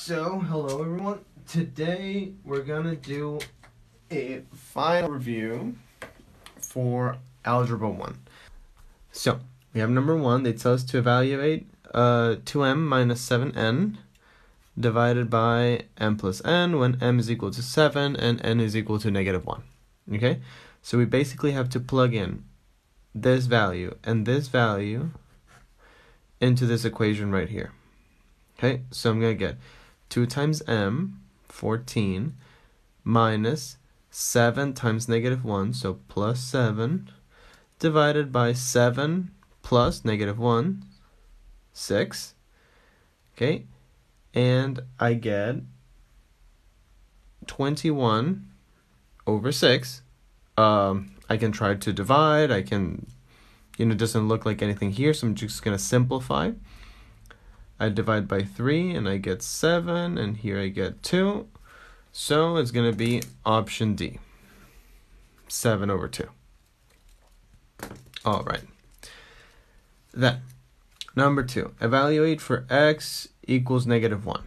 So, hello everyone. Today we're gonna do a final review for Algebra 1. So, we have number 1, they tell us to evaluate uh, 2m minus 7n divided by m plus n when m is equal to 7 and n is equal to negative 1. Okay? So we basically have to plug in this value and this value into this equation right here. Okay, so I'm going to get 2 times m, 14, minus 7 times negative 1, so plus 7, divided by 7 plus negative 1, 6. Okay, and I get 21 over 6. Um, I can try to divide, I can, you know, it doesn't look like anything here, so I'm just going to simplify. I divide by 3 and I get 7 and here I get 2. So it's going to be option D. 7 over 2. All right. Then, number 2. Evaluate for x equals negative 1.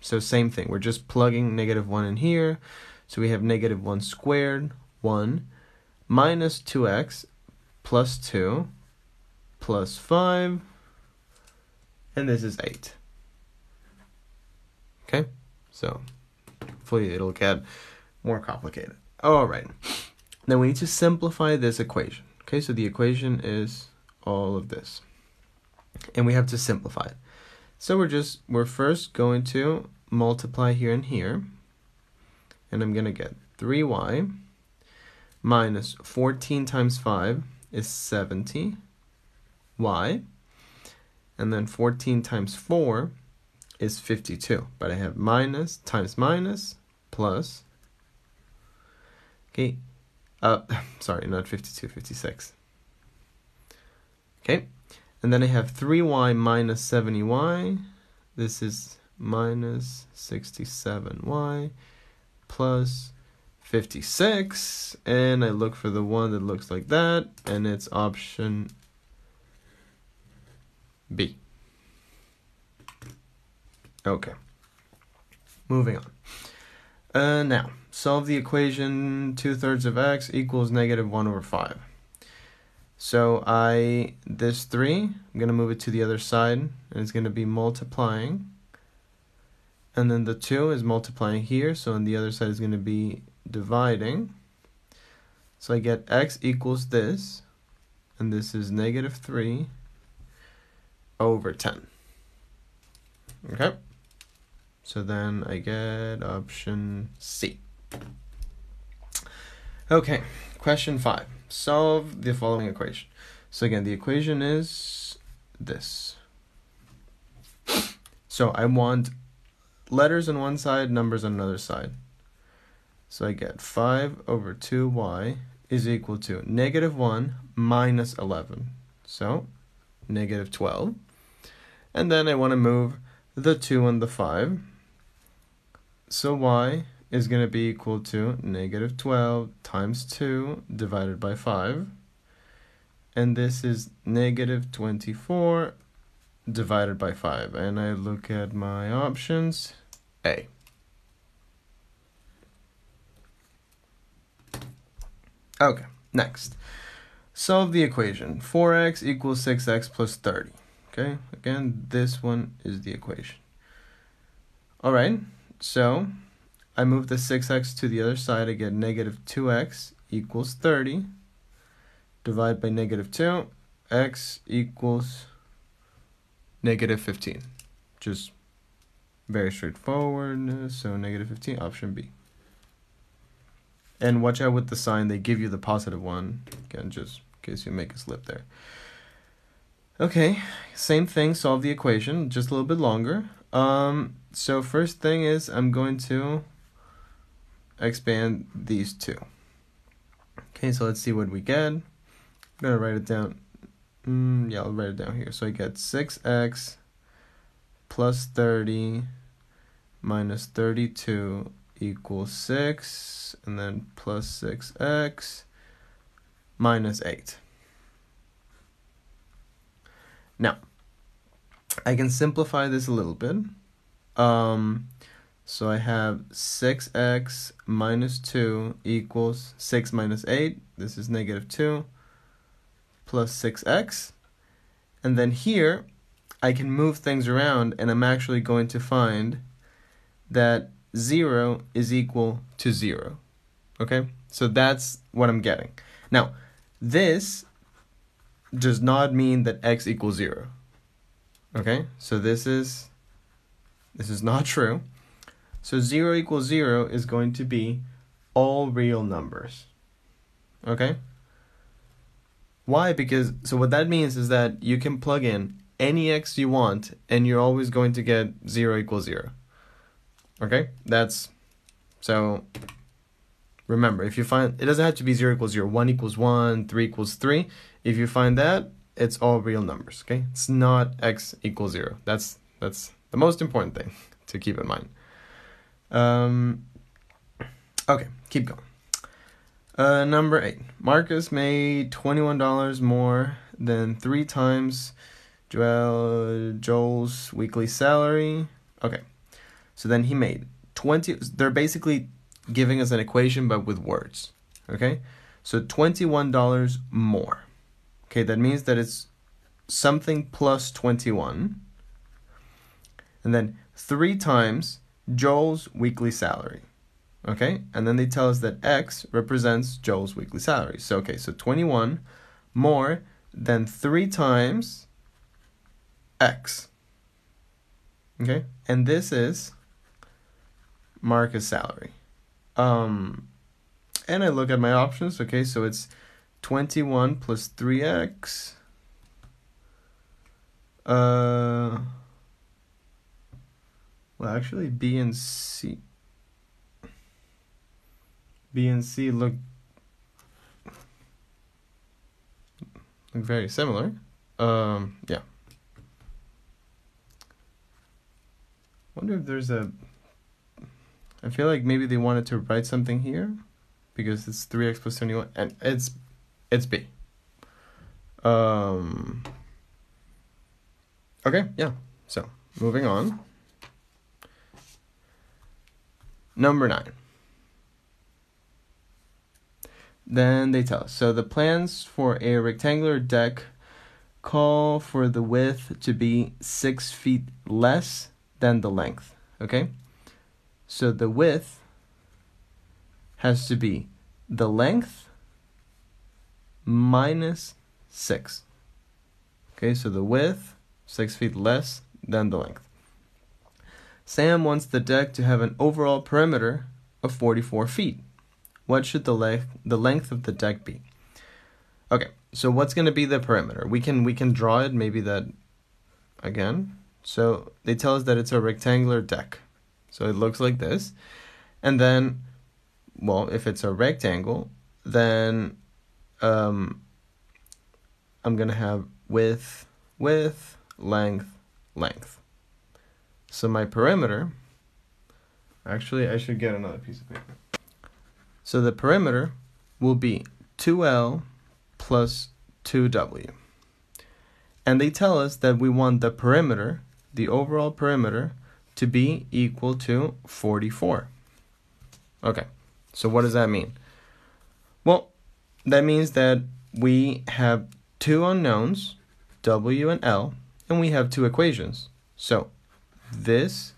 So same thing. We're just plugging negative 1 in here. So we have negative 1 squared, 1, minus 2x plus 2 plus 5 and this is 8. Okay, so hopefully it'll get more complicated. All right, then we need to simplify this equation. Okay, so the equation is all of this, and we have to simplify it. So we're just, we're first going to multiply here and here, and I'm gonna get 3y minus 14 times 5 is 70 y and then 14 times 4 is 52. But I have minus times minus plus. Okay. Uh, sorry, not 52, 56. Okay. And then I have 3y minus 70y. This is minus 67y plus 56. And I look for the one that looks like that. And it's option B. Okay. Moving on. Uh, now, solve the equation 2 thirds of x equals negative 1 over 5. So I, this 3, I'm going to move it to the other side, and it's going to be multiplying. And then the 2 is multiplying here, so on the other side is going to be dividing. So I get x equals this, and this is negative 3 over 10. Okay. So then I get option C. Okay, question 5. Solve the following equation. So again, the equation is this. So I want letters on one side, numbers on another side. So I get 5 over 2y is equal to negative 1 minus 11. So negative 12. And then I want to move the 2 and the 5. So y is going to be equal to negative 12 times 2 divided by 5. And this is negative 24 divided by 5. And I look at my options. A. Okay, next. Solve the equation. 4x equals 6x plus 30. Okay, again, this one is the equation. All right, so I move the 6x to the other side. I get negative 2x equals 30. Divide by negative 2, x equals negative 15. Just very straightforward. So negative 15, option B. And watch out with the sign. They give you the positive one. Again, just in case you make a slip there. Okay, same thing, solve the equation, just a little bit longer. Um, so first thing is I'm going to expand these two. Okay, so let's see what we get. I'm gonna write it down. Mm, yeah, I'll write it down here. So I get 6x plus 30 minus 32 equals 6, and then plus 6x minus 8. Now, I can simplify this a little bit. Um, So I have 6x minus 2 equals 6 minus 8. This is negative 2 plus 6x. And then here, I can move things around and I'm actually going to find that 0 is equal to 0. Okay? So that's what I'm getting. Now, this does not mean that x equals 0. Okay? So this is this is not true. So 0 equals 0 is going to be all real numbers. Okay? Why? Because, so what that means is that you can plug in any x you want and you're always going to get 0 equals 0. Okay? That's, so remember, if you find, it doesn't have to be 0 equals 0, 1 equals 1, 3 equals 3. If you find that, it's all real numbers, okay? It's not x equals 0. That's, that's the most important thing to keep in mind. Um, okay, keep going. Uh, number eight. Marcus made $21 more than three times Joel, Joel's weekly salary. Okay, so then he made 20. They're basically giving us an equation, but with words. Okay, so $21 more. Okay, that means that it's something plus 21 and then three times Joel's weekly salary. Okay, and then they tell us that X represents Joel's weekly salary. So, okay, so 21 more than three times X. Okay, and this is Marcus' salary. Um, and I look at my options. Okay, so it's 21 plus 3X. Uh, well, actually, B and C. B and C look look very similar. Um, yeah. Wonder if there's a. I feel like maybe they wanted to write something here, because it's three x plus twenty one, and it's it's B. Um. Okay, yeah. So moving on. Number nine. Then they tell us. So the plans for a rectangular deck call for the width to be six feet less than the length. Okay? So the width has to be the length minus six. Okay, so the width, six feet less than the length. Sam wants the deck to have an overall perimeter of 44 feet. What should the, le- the length of the deck be? Okay, so what's going to be the perimeter? We can we can draw it maybe that again. So they tell us that it's a rectangular deck. So it looks like this. And then well, if it's a rectangle, then um I'm going to have width, width, length, length. So my perimeter, actually I should get another piece of paper. So the perimeter will be 2L plus 2W. And they tell us that we want the perimeter, the overall perimeter, to be equal to 44. Okay, so what does that mean? Well, that means that we have two unknowns, W and L, and we have two equations. So this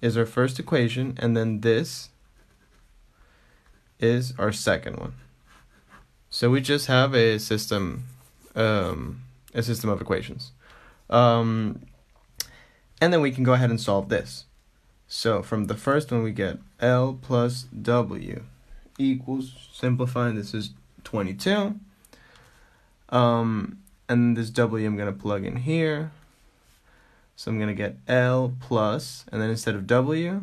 is our first equation, and then this is our second one. So we just have a system, um, a system of equations. Um, and then we can go ahead and solve this. So from the first one, we get L plus W equals, simplifying, this is 22. Um, and this W I'm going to plug in here. So I'm going to get L plus, and then instead of W,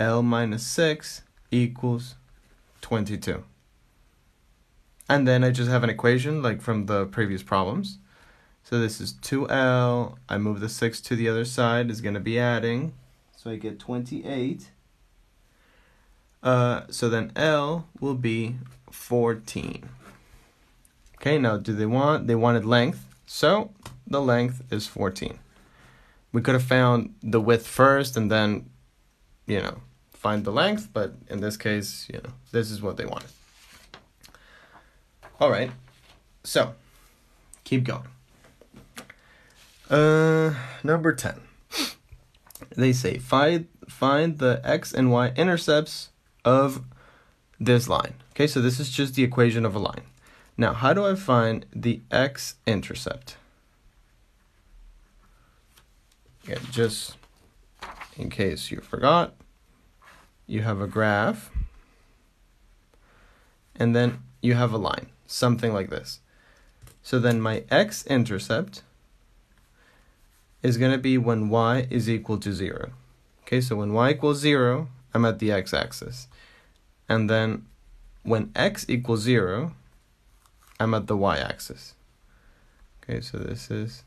L minus 6 equals 22. And then I just have an equation like from the previous problems. So this is 2L, I move the 6 to the other side, is going to be adding. So I get 28. Uh, so then L will be 14. Okay, now do they want, they wanted length. So the length is 14 we could have found the width first and then, you know, find the length, but in this case, you know, this is what they wanted. All right, so keep going. Uh, number 10. They say find find the x and y intercepts of this line. Okay, so this is just the equation of a line. Now, how do I find the x intercept? Yeah, just in case you forgot, you have a graph, and then you have a line, something like this. So then my x intercept is going to be when y is equal to 0. Okay, so when y equals 0, I'm at the x-axis. And then when x equals 0, I'm at the y-axis. Okay, so this is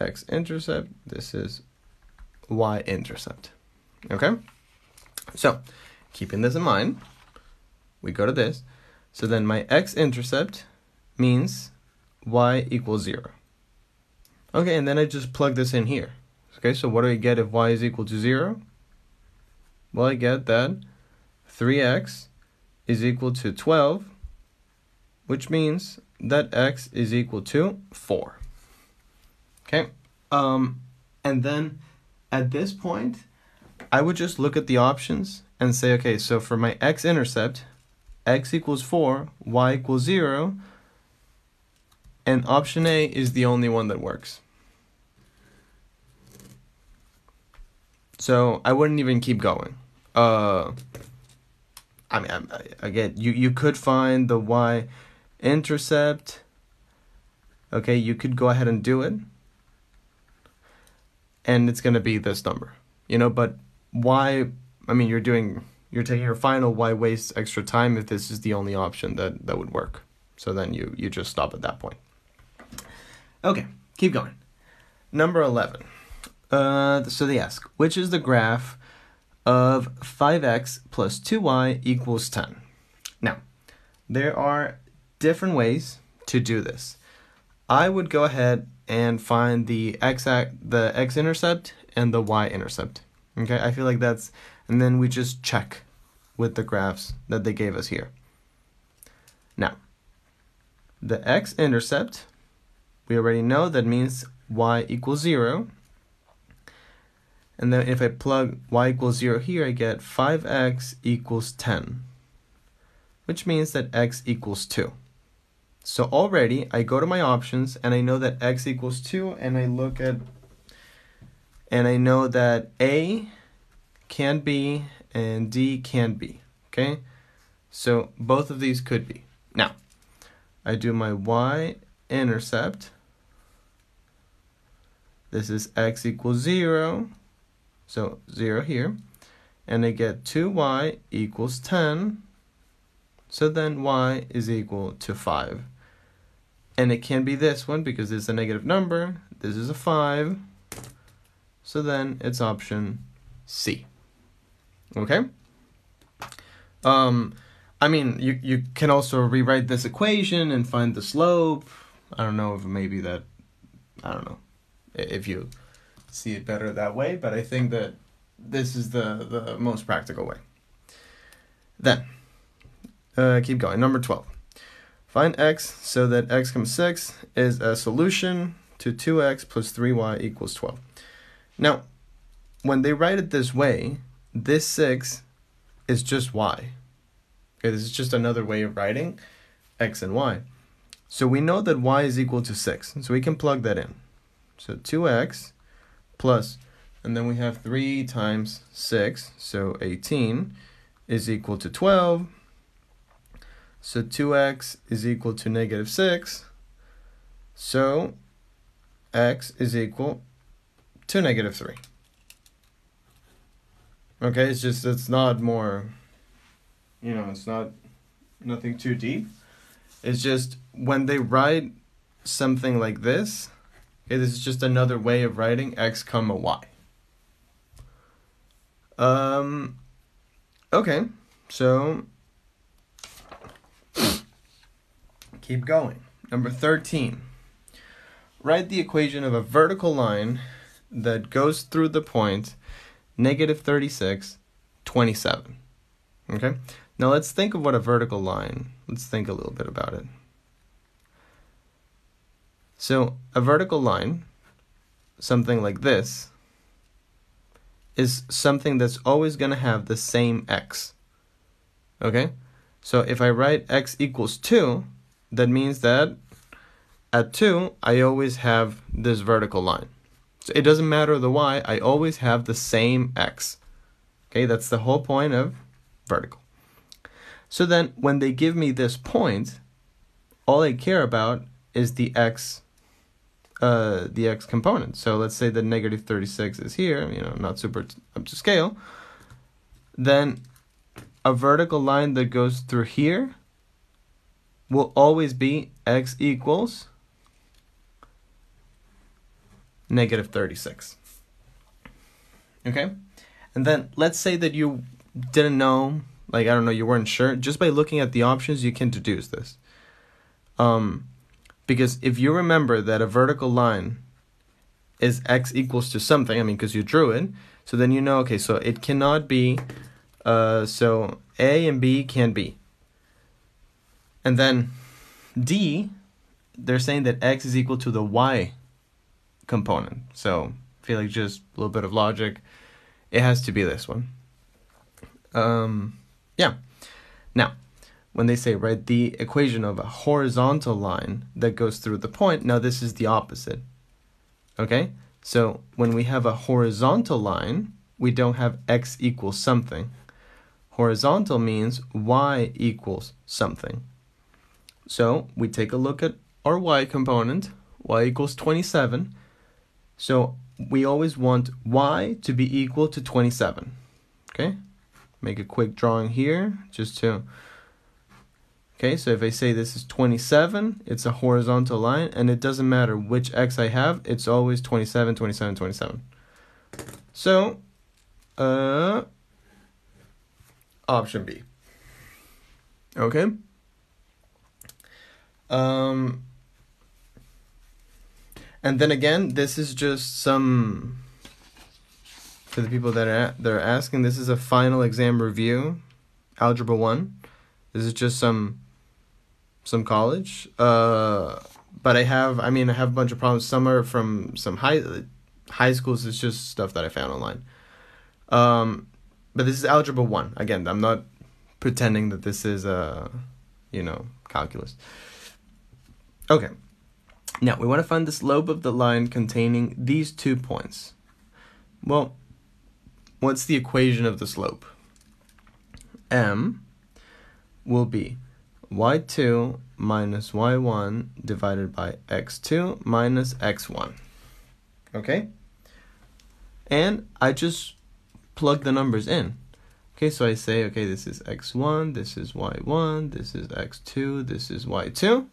x-intercept, this is y-intercept. Okay? So, keeping this in mind, we go to this. So then my x-intercept means y equals 0. Okay, and then I just plug this in here. Okay, so what do I get if y is equal to 0? Well, I get that 3x is equal to 12, which means that x is equal to 4. Okay, um, and then at this point, I would just look at the options and say, okay, so for my x-intercept, x equals 4, y equals 0, and option A is the only one that works. So I wouldn't even keep going. Uh, I mean, I, again, you you could find the y intercept. Okay, you could go ahead and do it, and it's gonna be this number. You know, but why? I mean, you're doing you're taking your final. Why waste extra time if this is the only option that that would work? So then you you just stop at that point. Okay, keep going. Number 11. Uh, so they ask, which is the graph of 5x plus 2y equals 10? Now, there are different ways to do this. I would go ahead and find the x the x intercept and the y intercept. Okay, I feel like that's and then we just check with the graphs that they gave us here. Now, the x intercept we already know that means y equals 0. And then if I plug y equals 0 here, I get 5x equals 10, which means that x equals 2. So already I go to my options and I know that x equals 2 and I look at and I know that A can be and D can be. Okay? So both of these could be. Now, I do my y intercept this is x equals 0. So 0 here. And I get 2y equals 10. So then y is equal to 5. And it can be this one because it's a negative number. This is a 5. So then it's option C. Okay? Um, I mean, you, you can also rewrite this equation and find the slope. I don't know if maybe that, I don't know if you see it better that way, but I think that this is the, the most practical way. Then, uh, keep going. Number 12. Find x so that x comes 6 is a solution to 2x plus 3y equals 12. Now, when they write it this way, this 6 is just y. Okay, this is just another way of writing x and y. So we know that y is equal to 6, so we can plug that in. So 2x plus, and then we have 3 times 6, so 18 is equal to 12. So 2x is equal to negative 6. So x is equal to negative 3. Okay, it's just, it's not more, you know, it's not nothing too deep. It's just when they write something like this, This is just another way of writing x comma y. Um, okay, so keep going. Number 13. Write the equation of a vertical line that goes through the point negative 36, 27. Okay? Now let's think of what a vertical line. Let's think a little bit about it. So, a vertical line, something like this, is something that's always going to have the same x. Okay? So if I write x equals 2, that means that at 2, I always have this vertical line. So it doesn't matter the y, I always have the same x. Okay, that's the whole point of vertical. So then when they give me this point, all I care about is the x uh, the x component. So let's say the negative 36 is here, you know, not super up to scale. Then a vertical line that goes through here will always be x equals negative 36. Okay? And then let's say that you didn't know, like, I don't know, you weren't sure. Just by looking at the options, you can deduce this. Um, because if you remember that a vertical line is x equals to something, I mean, because you drew it, so then you know, okay, so it cannot be, uh, so A and B can be. And then D, they're saying that x is equal to the y component. So I feel like just a little bit of logic. It has to be this one. Um, yeah. Now, when they say, write, the equation of a horizontal line that goes through the point, now this is the opposite. Okay? So when we have a horizontal line, we don't have x equals something. Horizontal means y equals something. So we take a look at our y component, y equals 27. So we always want y to be equal to 27. Okay? Make a quick drawing here just to Okay, so if I say this is 27, it's a horizontal line, and it doesn't matter which x I have, it's always 27, 27, 27. So, uh, option B. Okay? Um, and then again, this is just some, for the people that are, that are asking, this is a final exam review, Algebra 1. This is just some some college. Uh, but I have, I mean, I have a bunch of problems. Some are from some high high schools. It's just stuff that I found online. Um, but this is algebra one. Again, I'm not pretending that this is a, you know, calculus. Okay. Now we want to find the slope of the line containing these two points. Well, what's the equation of the slope? M will be y2 minus y1 divided by x2 minus x1. Okay? And I just plug the numbers in. Okay, so I say, okay, this is x1, this is y1, this is x2, this is y2.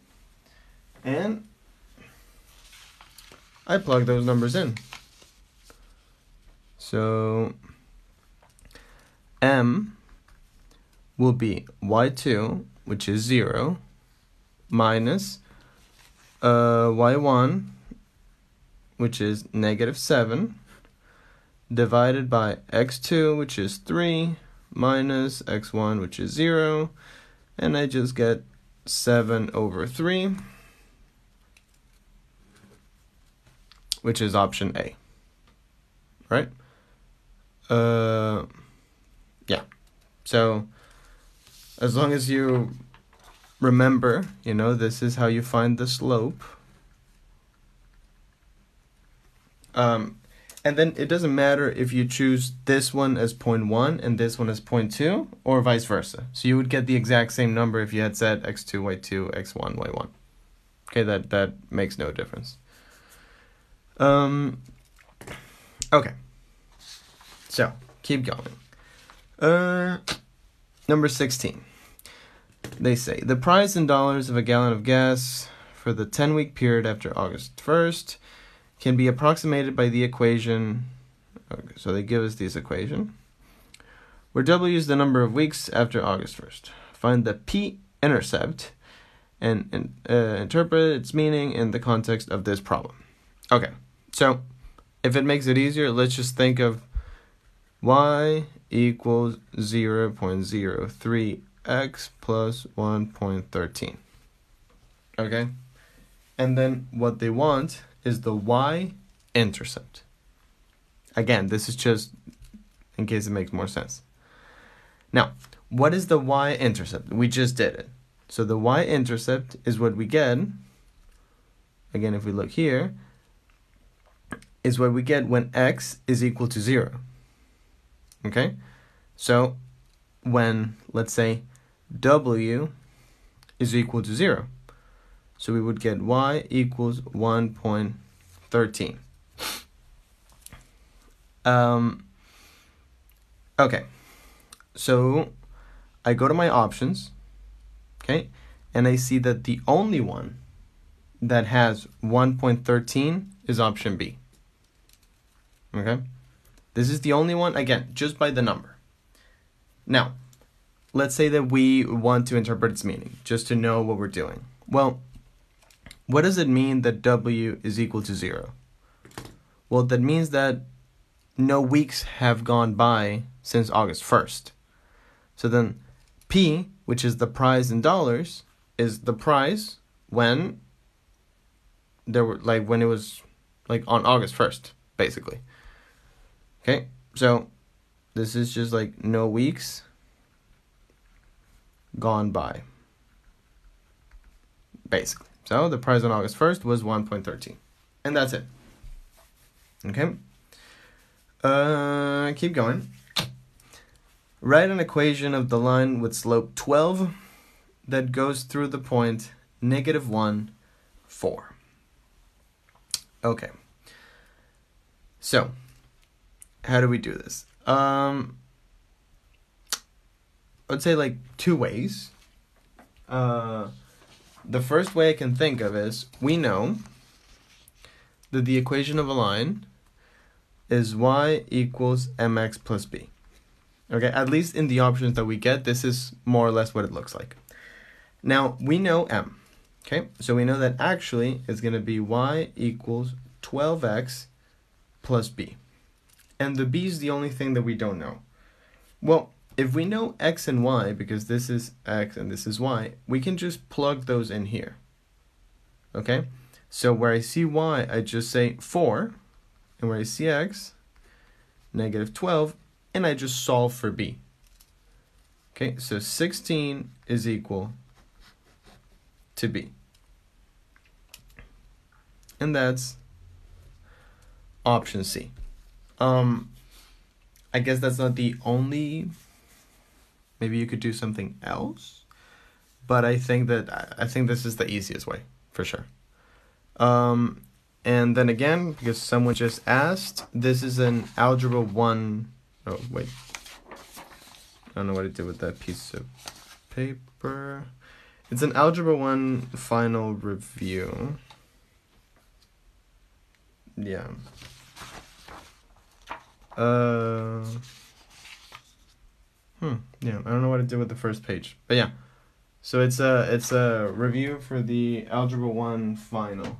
And I plug those numbers in. So m will be y2 which is 0, minus uh, y1, which is negative 7, divided by x2, which is 3, minus x1, which is 0, and I just get 7 over 3, which is option A. Right? Uh, yeah. So as long as you remember, you know, this is how you find the slope. Um, and then it doesn't matter if you choose this one as 0.1 and this one as 0.2 or vice versa. So you would get the exact same number if you had said x2, y2, x1, y1. Okay, that, that makes no difference. Um, okay. So, keep going. Uh, number 16 they say the price in dollars of a gallon of gas for the 10 week period after August 1st can be approximated by the equation. Okay, so they give us this equation where W is the number of weeks after August 1st. Find the P intercept and, and uh, interpret its meaning in the context of this problem. Okay, so if it makes it easier, let's just think of y equals 0.03x plus 1.13. Okay? And then what they want is the y-intercept. Again, this is just in case it makes more sense. Now, what is the y-intercept? We just did it. So the y-intercept is what we get, again, if we look here, is what we get when x is equal to 0. Okay? So when, let's say, w is equal to 0. So we would get y equals 1.13. Um, okay. So I go to my options, okay, and I see that the only one that has 1.13 is option B. Okay? This is the only one, again, just by the number. Now, let's say that we want to interpret its meaning, just to know what we're doing. Well, what does it mean that W is equal to zero? Well, that means that no weeks have gone by since August 1st. So then P, which is the price in dollars, is the price when there were like when it was like on August 1st, basically. Okay? So this is just like no weeks gone by. Basically. So the price on August 1st was 1.13. And that's it. Okay? Uh, keep going. Write an equation of the line with slope 12 that goes through the point negative 1, 4. Okay. So, how do we do this? Um, I'd say like two ways. Uh, the first way I can think of is we know that the equation of a line is y equals mx plus b. Okay, at least in the options that we get, this is more or less what it looks like. Now, we know m. Okay, so we know that actually it's going to be y equals 12x plus b. And the b is the only thing that we don't know. Well, if we know x and y, because this is x and this is y, we can just plug those in here. Okay? So where I see y, I just say 4, and where I see x, negative 12, and I just solve for b. Okay, so 16 is equal to b. And that's option C. Um, I guess that's not the only Maybe you could do something else. But I think that I think this is the easiest way for sure. Um, and then again, because someone just asked, this is an algebra one. Oh wait, I don't know what I did with that piece of paper. It's an algebra one final review. Yeah. Uh. Hmm. Yeah, I don't know what to do with the first page, but yeah. So it's a it's a review for the Algebra One final.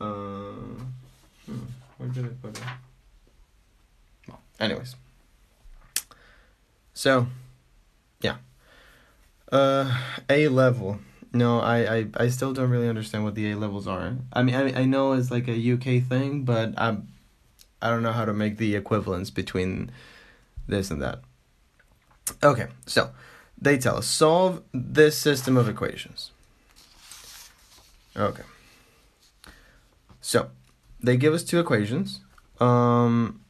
Uh, hmm, where did I put it? Well, anyways. So, yeah. Uh, A level. No, I, I, I still don't really understand what the A levels are. I mean, I, I know it's like a UK thing, but I'm, I don't know how to make the equivalence between this and that. Okay, so they tell us solve this system of equations. Okay. So they give us two equations. Um,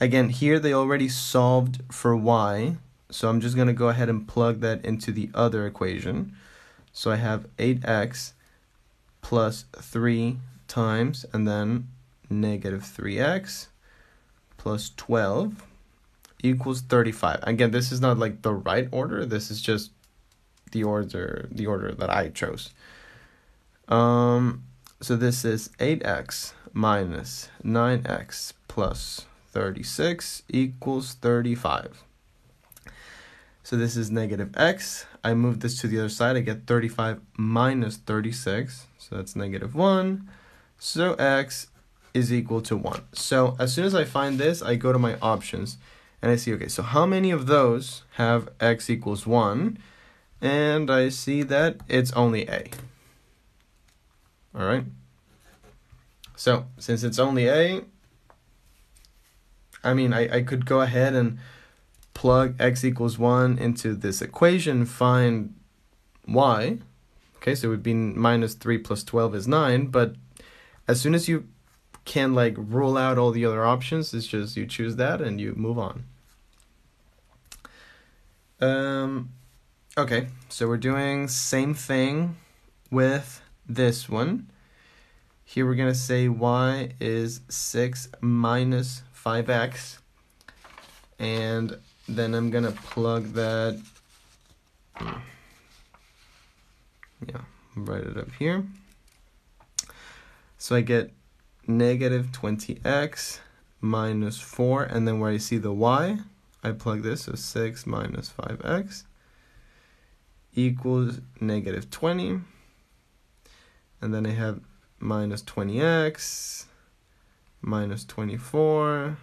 again, here they already solved for y. So I'm just going to go ahead and plug that into the other equation. So I have 8x plus 3 times and then negative 3x plus 12 equals 35. Again, this is not like the right order. This is just the order the order that I chose. Um so this is 8x minus 9x plus 36 equals 35. So this is negative x. I move this to the other side. I get 35 minus 36. So that's negative 1. So x is equal to 1. So as soon as I find this, I go to my options and I see, okay, so how many of those have x equals 1? And I see that it's only a. All right. So since it's only a, I mean, I, I could go ahead and plug x equals 1 into this equation, find y. Okay, so it would be minus 3 plus 12 is 9, but as soon as you can like rule out all the other options, it's just you choose that and you move on. Um, okay, so we're doing same thing with this one. Here we're going to say y is 6 minus 5x. And then I'm going to plug that. Yeah, write it up here. So I get negative 20x minus 4. And then where I see the y, I plug this. So 6 minus 5x equals negative 20. And then I have minus 20x minus 24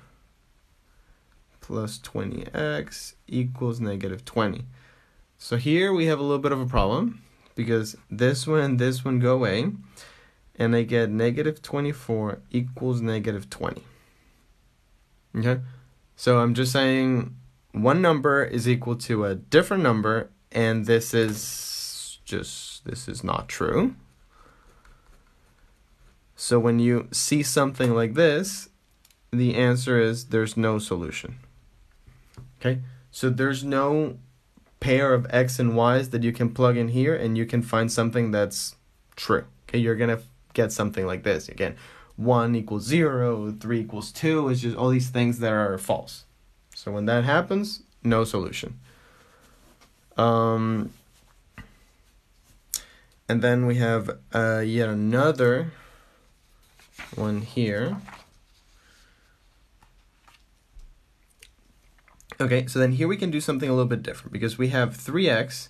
plus 20x equals negative 20. So here we have a little bit of a problem because this one and this one go away and I get negative 24 equals negative 20. Okay? So I'm just saying one number is equal to a different number and this is just this is not true. So when you see something like this, the answer is there's no solution. Okay? So there's no pair of x and y's that you can plug in here and you can find something that's true. Okay? You're going to get something like this. Again, 1 equals 0, 3 equals 2, it's just all these things that are false. So when that happens, no solution. Um, and then we have uh, yet another one here. Okay, so then here we can do something a little bit different because we have 3x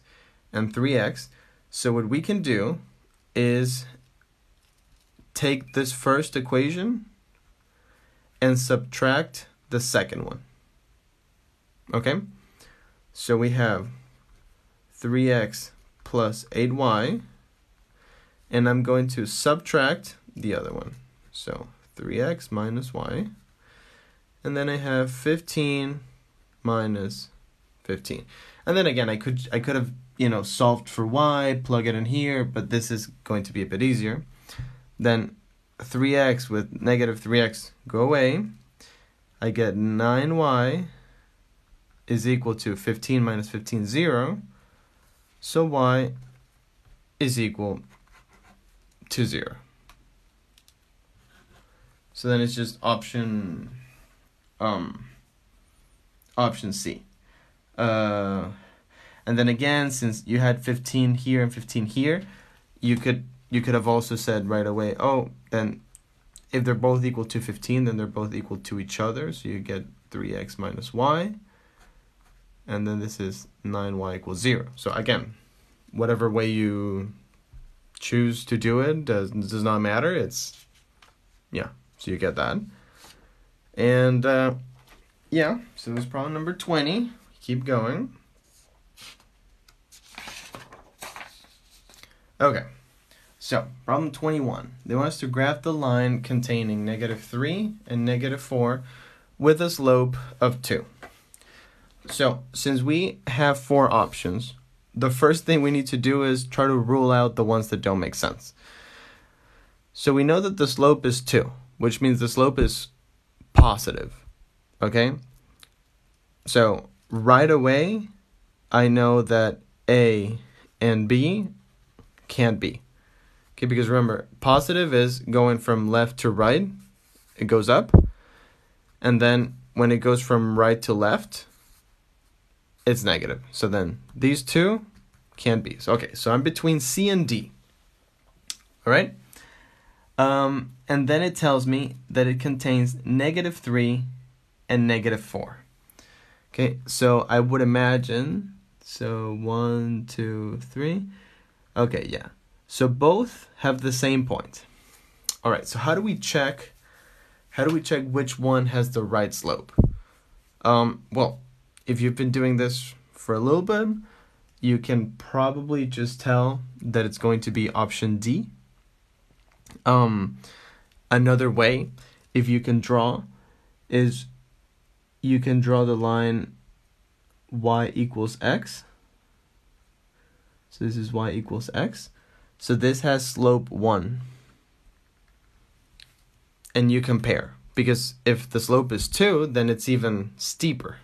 and 3x. So what we can do is take this first equation and subtract the second one. Okay? So we have 3x plus 8y, and I'm going to subtract the other one. So 3x minus y. And then I have 15 minus 15. And then again, I could I could have, you know, solved for y, plug it in here, but this is going to be a bit easier. Then 3x with negative 3x go away. I get 9y is equal to 15 minus 15, 0. So y is equal to 0. So then it's just option um option C. Uh and then again since you had 15 here and 15 here, you could you could have also said right away, oh, then if they're both equal to 15, then they're both equal to each other, so you get 3x minus y. And then this is 9y equals 0. So again, whatever way you choose to do it does does not matter. It's yeah, so you get that. And uh, yeah, so it was problem number 20. Keep going. Okay, so problem 21. They want us to graph the line containing negative 3 and negative 4 with a slope of 2. So, since we have four options, the first thing we need to do is try to rule out the ones that don't make sense. So we know that the slope is 2 which means the slope is positive. Okay? So right away, I know that A and B can't be. Okay, because remember, positive is going from left to right, it goes up. And then when it goes from right to left, it's negative. So then these two can't be. So okay, so I'm between C and D. All right? Um, and then it tells me that it contains negative 3 and negative 4. Okay, so I would imagine, so one, two, three. Okay, yeah. So both have the same point. All right, so how do we check how do we check which one has the right slope? Um, well, if you've been doing this for a little bit, you can probably just tell that it's going to be option D. Um, another way, if you can draw, is you can draw the line y equals x. So this is y equals x. So this has slope 1. And you compare. Because if the slope is 2, then it's even steeper.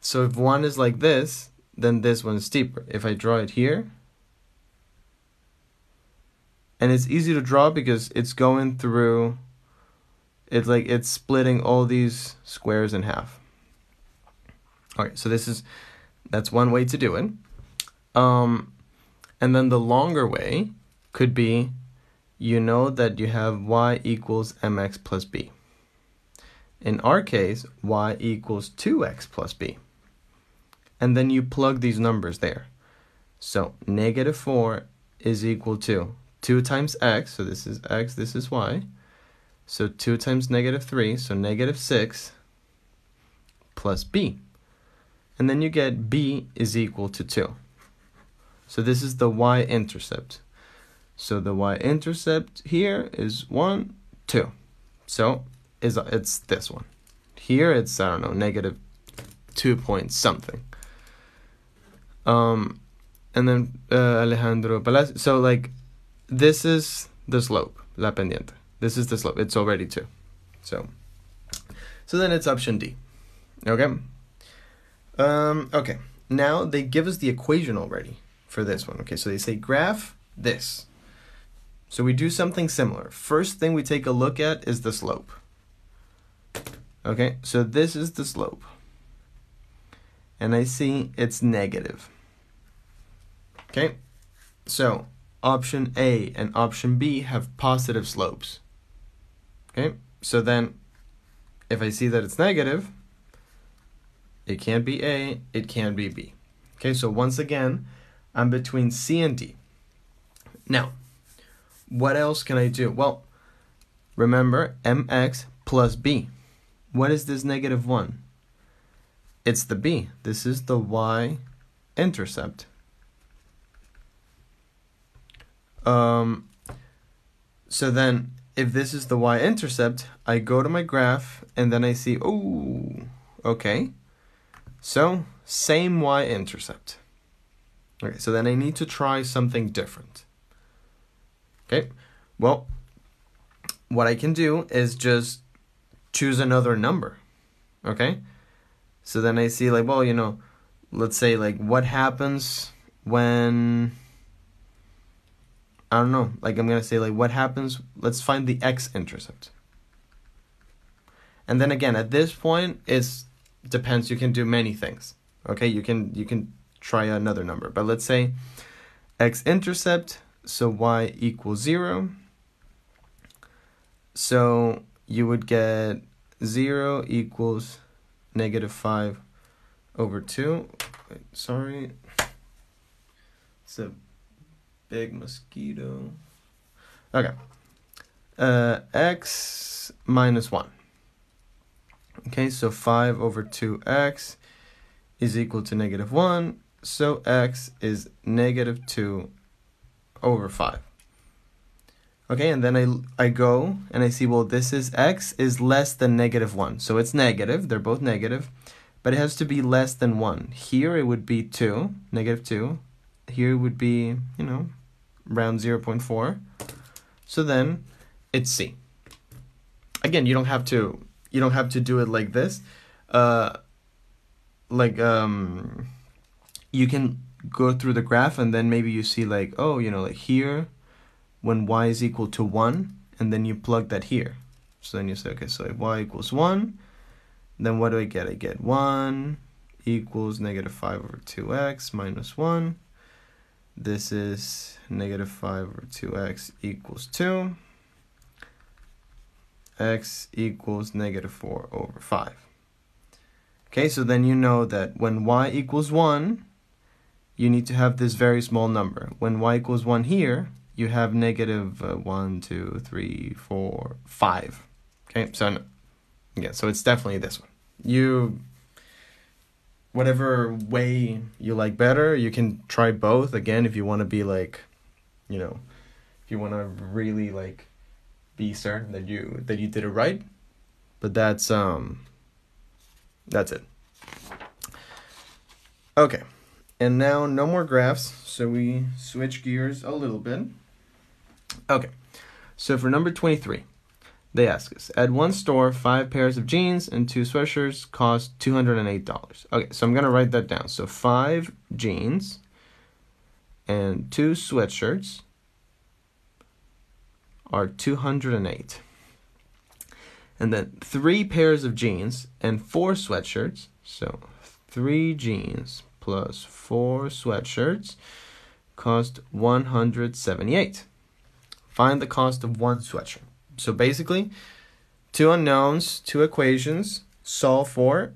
So if 1 is like this, then this one's steeper. If I draw it here, and it's easy to draw because it's going through it's like it's splitting all these squares in half. Okay, so this is that's one way to do it. Um, and then the longer way could be you know that you have y equals mx plus b. In our case, y equals 2x plus b. And then you plug these numbers there. So negative 4 is equal to 2 times x, so this is x, this is y. So 2 times negative 3, so negative 6 plus b. And then you get b is equal to 2. So this is the y-intercept. So the y-intercept here is 1, 2. So is it's this one. Here it's, I don't know, negative 2 point something. Um, and then uh, Alejandro Palacio. So like, this is the slope, la pendiente. This is the slope. It's already 2. So, so then it's option D. Okay? Um, okay. Now they give us the equation already for this one. Okay, so they say graph this. So we do something similar. First thing we take a look at is the slope. Okay, so this is the slope. And I see it's negative. Okay, so option A and option B have positive slopes. Okay, so then if I see that it's negative, it can't be A, it can be B. Okay, so once again, I'm between C and D. Now, what else can I do? Well, remember mx plus b. What is this negative 1? It's the b. This is the y-intercept. Um, so then, if this is the y-intercept, I go to my graph, and then I see, oh, okay. So, same y-intercept. Okay, so then I need to try something different. Okay, well, what I can do is just choose another number. Okay, so then I see, like, well, you know, let's say, like, what happens when. I don't know, like, I'm gonna say, like, what happens? Let's find the x intercept. And then again, at this point, it depends. You can do many things. Okay, you can you can try another number, but let's say x intercept so y equals 0. So you would get 0 equals negative 5 over 2. Wait, sorry. It's a big mosquito. Okay. Uh, x minus 1. Okay, so 5 over 2x is equal to negative 1. So x is negative 2 over 5. Okay, and then I, I go and I see, well, this is x is less than negative 1. So it's negative, they're both negative, but it has to be less than 1. Here it would be 2, negative 2. Here it would be, you know, around 0 0.4. So then it's C. Again, you don't have to you don't have to do it like this. Uh like um you can go through the graph and then maybe you see like, oh, you know, like here, when y is equal to 1, and then you plug that here. So then you say, okay, so if y equals 1, then what do I get? I get 1 equals negative 5 over 2x minus 1. This is negative 5 over 2x equals 2. x equals negative 4 over 5. Okay, so then you know that when y equals 1, you need to have this very small number. When y equals 1 here, you have negative uh, 1, 2, 3, 4, 5. Okay, so no. yeah, so it's definitely this one. You whatever way you like better, you can try both again if you want to be like, you know, if you want to really like be certain that you that you did it right. But that's um that's it. Okay. And now no more graphs, so we switch gears a little bit. Okay. So for number 23, they ask us at one store, five pairs of jeans and two sweatshirts cost $208. Okay, so I'm going to write that down. So five jeans and two sweatshirts are 208 and then three pairs of jeans and four sweatshirts so three jeans plus four sweatshirts cost 178 find the cost of one sweatshirt. So basically two unknowns two equations solve for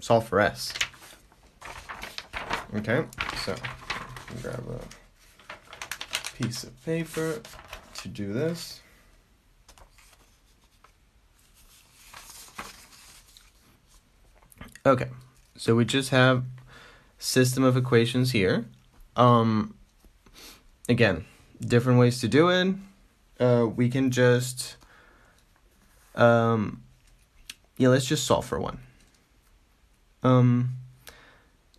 solve for s. Okay so grab a piece of paper to do this. Okay, so we just have system of equations here. Um, again, different ways to do it. Uh, we can just, um, yeah, let's just solve for one. Um,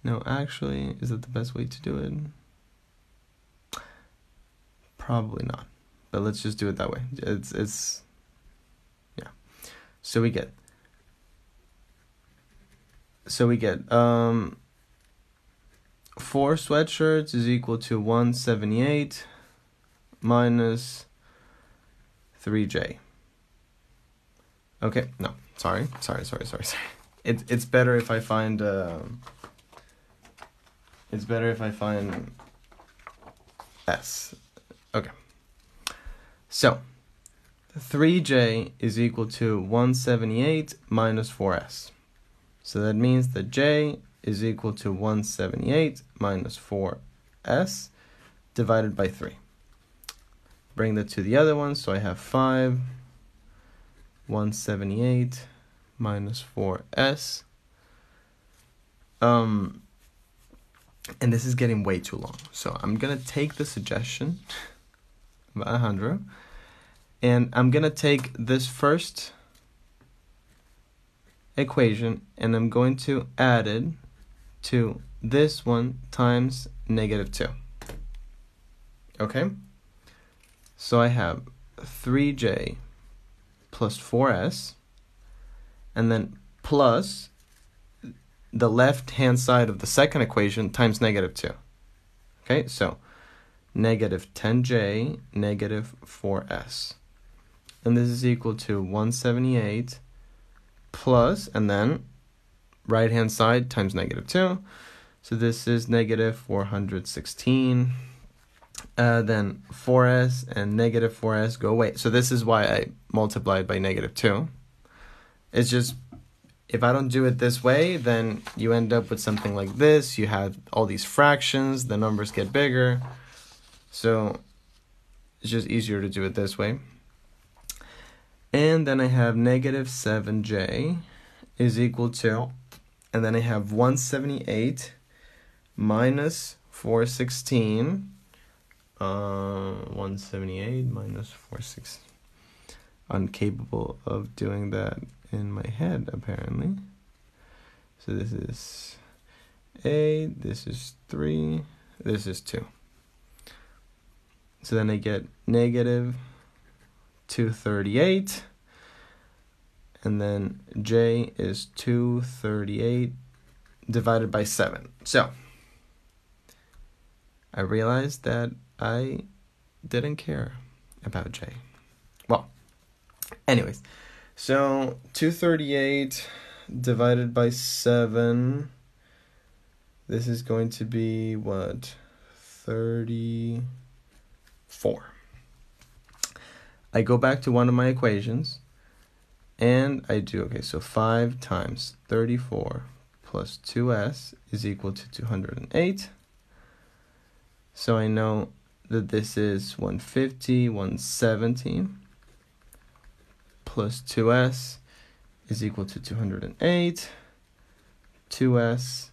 no, actually, is that the best way to do it? Probably not but let's just do it that way. It's it's yeah. So we get so we get um four sweatshirts is equal to 178 minus 3j. Okay, no, sorry, sorry, sorry, sorry, sorry. It, it's better if I find, uh, it's better if I find S. Okay. So, 3j is equal to 178 minus 4s. So that means that j is equal to 178 minus 4s divided by 3. Bring that to the other one, so I have 5, 178 minus 4s. Um, and this is getting way too long. So I'm going to take the suggestion of Alejandro and I'm going to take this first equation and I'm going to add it to this one times negative 2. Okay? So I have 3j plus 4s and then plus the left hand side of the second equation times negative 2. Okay, so negative 10j negative 4s and this is equal to 178 plus, and then right hand side times negative 2. So this is negative 416. Uh, then 4s and negative 4s go away. So this is why I multiplied by negative 2. It's just, if I don't do it this way, then you end up with something like this. You have all these fractions, the numbers get bigger. So it's just easier to do it this way. And then I have negative 7j is equal to, and then I have 178 minus 416. Uh, 178 minus 416. Incapable of doing that in my head, apparently. So this is 8, this is 3, this is 2. So then I get negative 238 and then j is 238 divided by 7. So, I realized that I didn't care about j. Well, anyways, so 238 divided by 7, this is going to be what? 34. I go back to one of my equations and I do, okay, so 5 times 34 plus 2s is equal to 208. So I know that this is 150, 170 plus 2s is equal to 208. 2s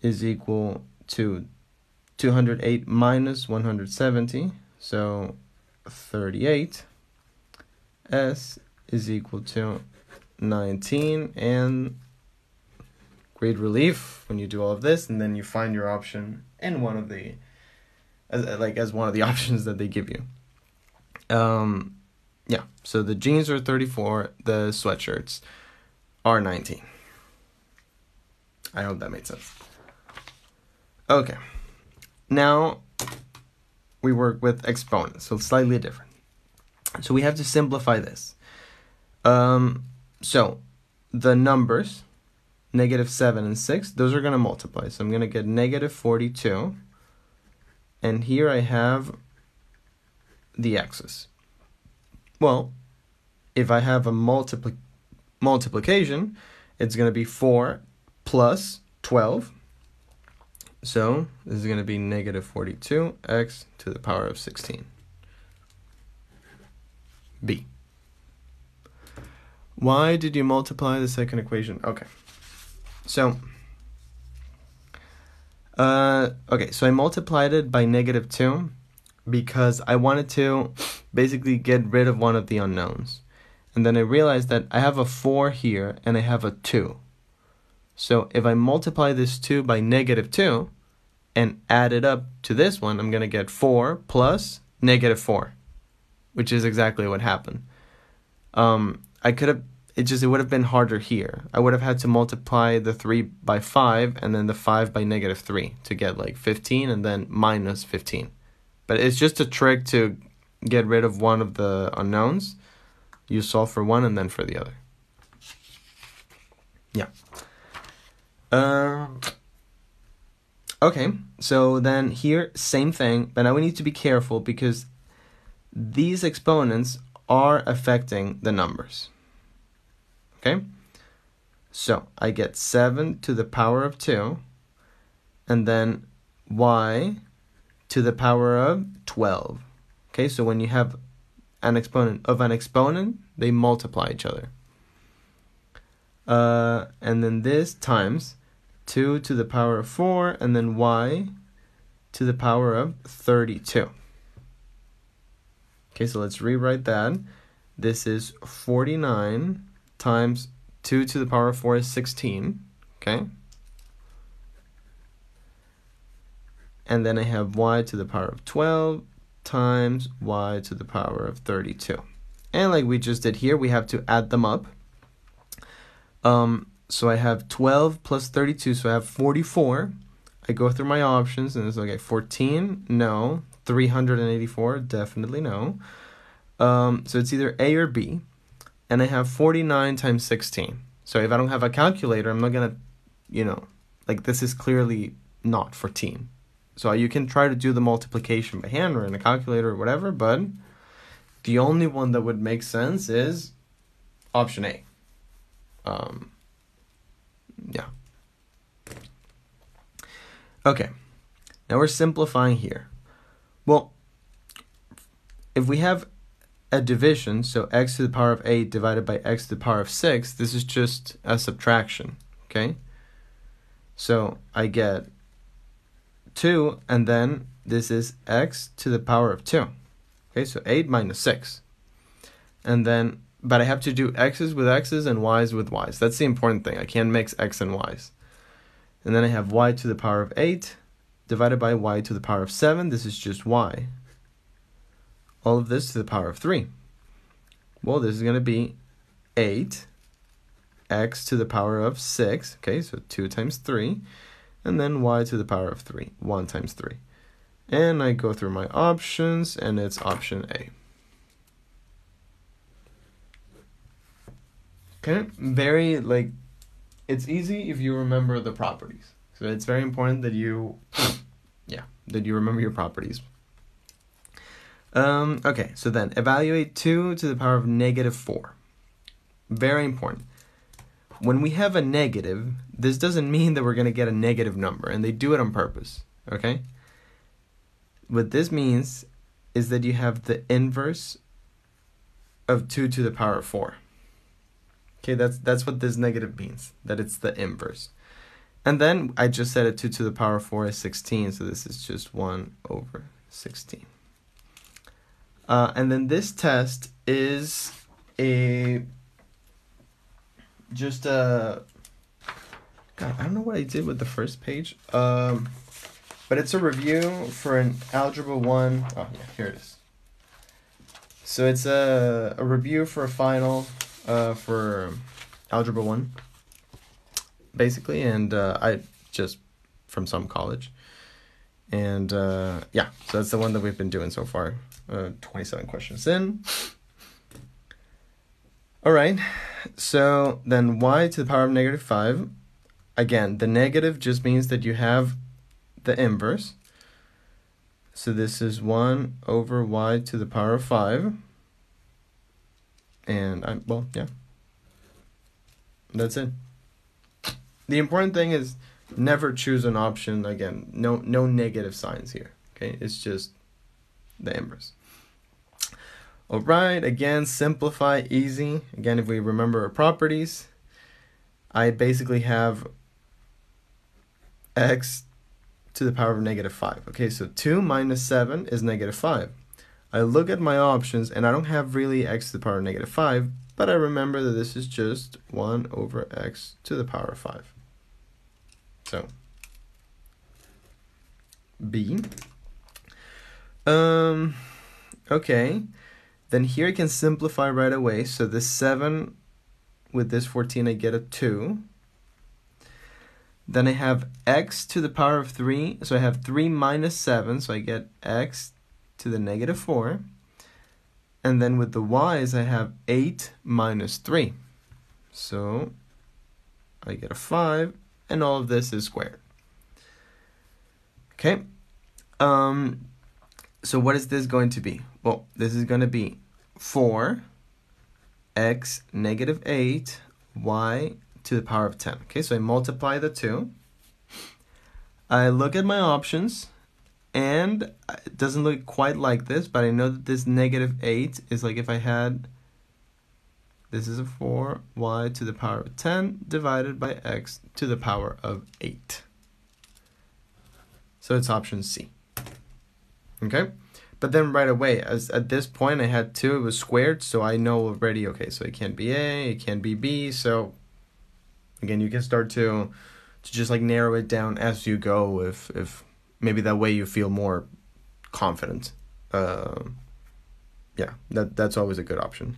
is equal to 208 minus 170, so 38. s is equal to 19, and great relief when you do all of this, and then you find your option in one of the, as, like as one of the options that they give you. Um, yeah, so the jeans are 34, the sweatshirts are 19. I hope that made sense. Okay. Now we work with exponents, so slightly different. So we have to simplify this. Um, so the numbers, negative 7 and 6, those are going to multiply. So I'm going to get negative 42. And here I have the x's. Well, if I have a multipli- multiplication, it's going to be 4 plus 12. So this is going to be negative 42 x to the power of 16. B. Why did you multiply the second equation? Okay. So, uh, okay, so I multiplied it by negative 2 because I wanted to basically get rid of one of the unknowns. And then I realized that I have a 4 here and I have a 2. So if I multiply this 2 by negative 2 and add it up to this one, I'm going to get 4 plus negative 4, which is exactly what happened. Um, I could have, it just, it would have been harder here. I would have had to multiply the 3 by 5 and then the 5 by negative 3 to get like 15 and then minus 15. But it's just a trick to get rid of one of the unknowns. You solve for one and then for the other. Yeah. Um, okay, so then here, same thing, but now we need to be careful because these exponents are affecting the numbers. Okay? So I get 7 to the power of 2, and then y to the power of 12. Okay, so when you have an exponent of an exponent, they multiply each other. Uh, and then this times 2 to the power of 4, and then y to the power of 32. Okay, so let's rewrite that. This is 49 times 2 to the power of 4 is 16. Okay? And then I have y to the power of 12 times y to the power of 32. And like we just did here, we have to add them up. Um, so I have 12 plus 32, so I have 44. I go through my options and it's okay, 14, no. 384, definitely no. Um, so it's either A or B. And I have 49 times 16. So if I don't have a calculator, I'm not going to, you know, like this is clearly not 14. So you can try to do the multiplication by hand or in a calculator or whatever, but the only one that would make sense is option A. Um, yeah. Okay. Now we're simplifying here. Well, if we have a division, so x to the power of 8 divided by x to the power of 6, this is just a subtraction, okay? So I get 2, and then this is x to the power of 2. Okay, so 8 minus 6. And then but I have to do x's with x's and y's with y's. That's the important thing. I can't mix x and y's. And then I have y to the power of 8 divided by y to the power of 7. This is just y. All of this to the power of 3. Well, this is going to be 8 x to the power of 6. Okay, so 2 times 3. And then y to the power of 3. 1 times 3. And I go through my options, and it's option A. Okay, very like it's easy if you remember the properties. So it's very important that you yeah, that you remember your properties. Um, okay, so then evaluate 2 to the power of negative 4. Very important. When we have a negative, this doesn't mean that we're going to get a negative number, and they do it on purpose, okay? What this means is that you have the inverse of 2 to the power of 4. Okay, that's that's what this negative means, that it's the inverse. And then I just said it 2 to the power of 4 is 16, so this is just 1 over 16. Uh, and then this test is a just a God, I don't know what I did with the first page. Um, but it's a review for an Algebra 1. Oh, yeah, here it is. So it's a, a review for a final uh, for Algebra 1, basically. And uh, I just from some college. And uh, yeah, so that's the one that we've been doing so far. Uh, 27 questions in. All right, so then y to the power of negative 5 Again, the negative just means that you have the inverse. So this is 1 over y to the power of 5. And I, well, yeah. That's it. The important thing is never choose an option again. No no negative signs here. Okay? It's just the inverse. All right, again, simplify easy. Again, if we remember our properties, I basically have x to the power of negative 5. Okay, so 2 minus 7 is negative 5. I look at my options and I don't have really x to the power of negative 5, but I remember that this is just 1 over x to the power of 5. So, B. Um, okay, then here I can simplify right away. So this 7 with this 14, I get a 2. Then I have x to the power of 3. So I have 3 minus 7. So I get x to the negative 4. And then with the y's, I have 8 minus 3. So I get a 5. And all of this is squared. Okay. Um, so what is this going to be? Well, this is going to be 4 x negative 8 y to the power of 10. Okay, so I multiply the two. I look at my options, and it doesn't look quite like this, but I know that this negative 8 is like if I had, this is a 4, y to the power of 10 divided by x to the power of 8. So it's option C. Okay? But then right away, as at this point I had 2, it was squared, so I know already, okay, so it can't be A, it can't be B, so again you can start to to just like narrow it down as you go if if maybe that way you feel more confident. Uh, yeah that that's always a good option.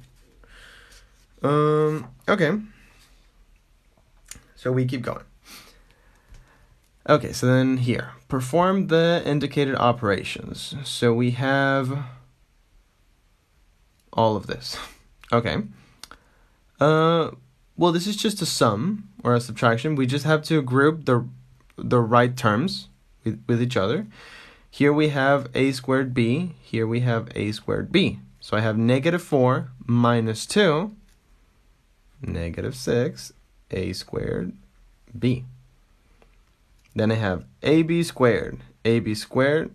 Um okay. So we keep going okay so then here perform the indicated operations so we have all of this okay uh well, this is just a sum or a subtraction. We just have to group the the right terms with, with each other. Here we have a squared b. Here we have a squared b. So I have negative 4 minus 2, negative 6, a squared b. Then I have ab squared, ab squared.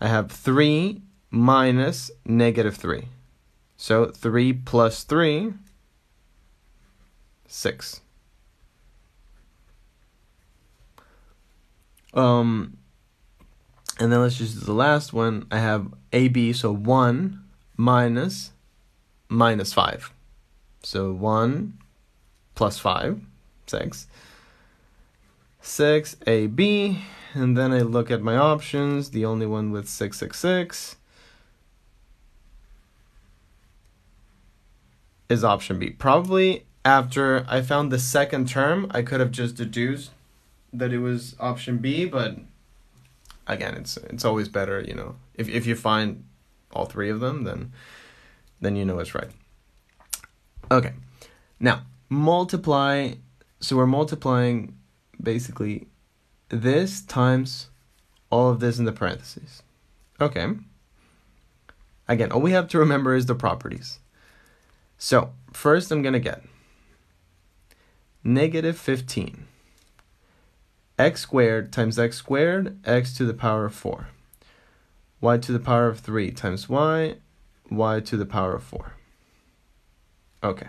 I have 3 minus negative 3. So 3 plus 3 6. Um, and then let's just do the last one. I have AB, so 1 minus minus 5. So 1 plus 5, 6. 6 AB, and then I look at my options, the only one with 666 is option B. Probably after I found the second term, I could have just deduced that it was option B, but again, it's it's always better, you know. If if you find all three of them, then then you know it's right. Okay. Now, multiply so we're multiplying basically this times all of this in the parentheses. Okay. Again, all we have to remember is the properties. So, first I'm going to get negative 15. x squared times x squared, x to the power of 4. y to the power of 3 times y, y to the power of 4. Okay.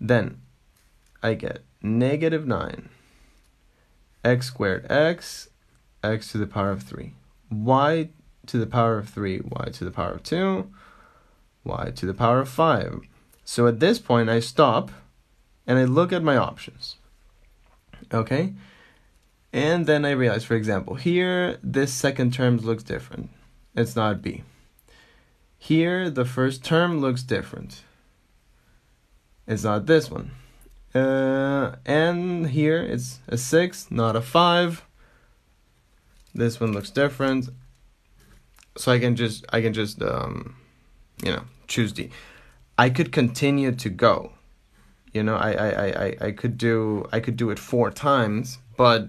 Then I get negative 9 x squared x x to the power of 3 y to the power of 3 y to the power of 2 y to the power of 5 so at this point I stop and I look at my options. Okay? And then I realize for example here this second term looks different. It's not b. Here the first term looks different. It's not this one uh, and here it's a 6, not a 5. This one looks different. So I can just I can just um you know choose D. I could continue to go. You know, I, I, I, I could do I could do it four times, but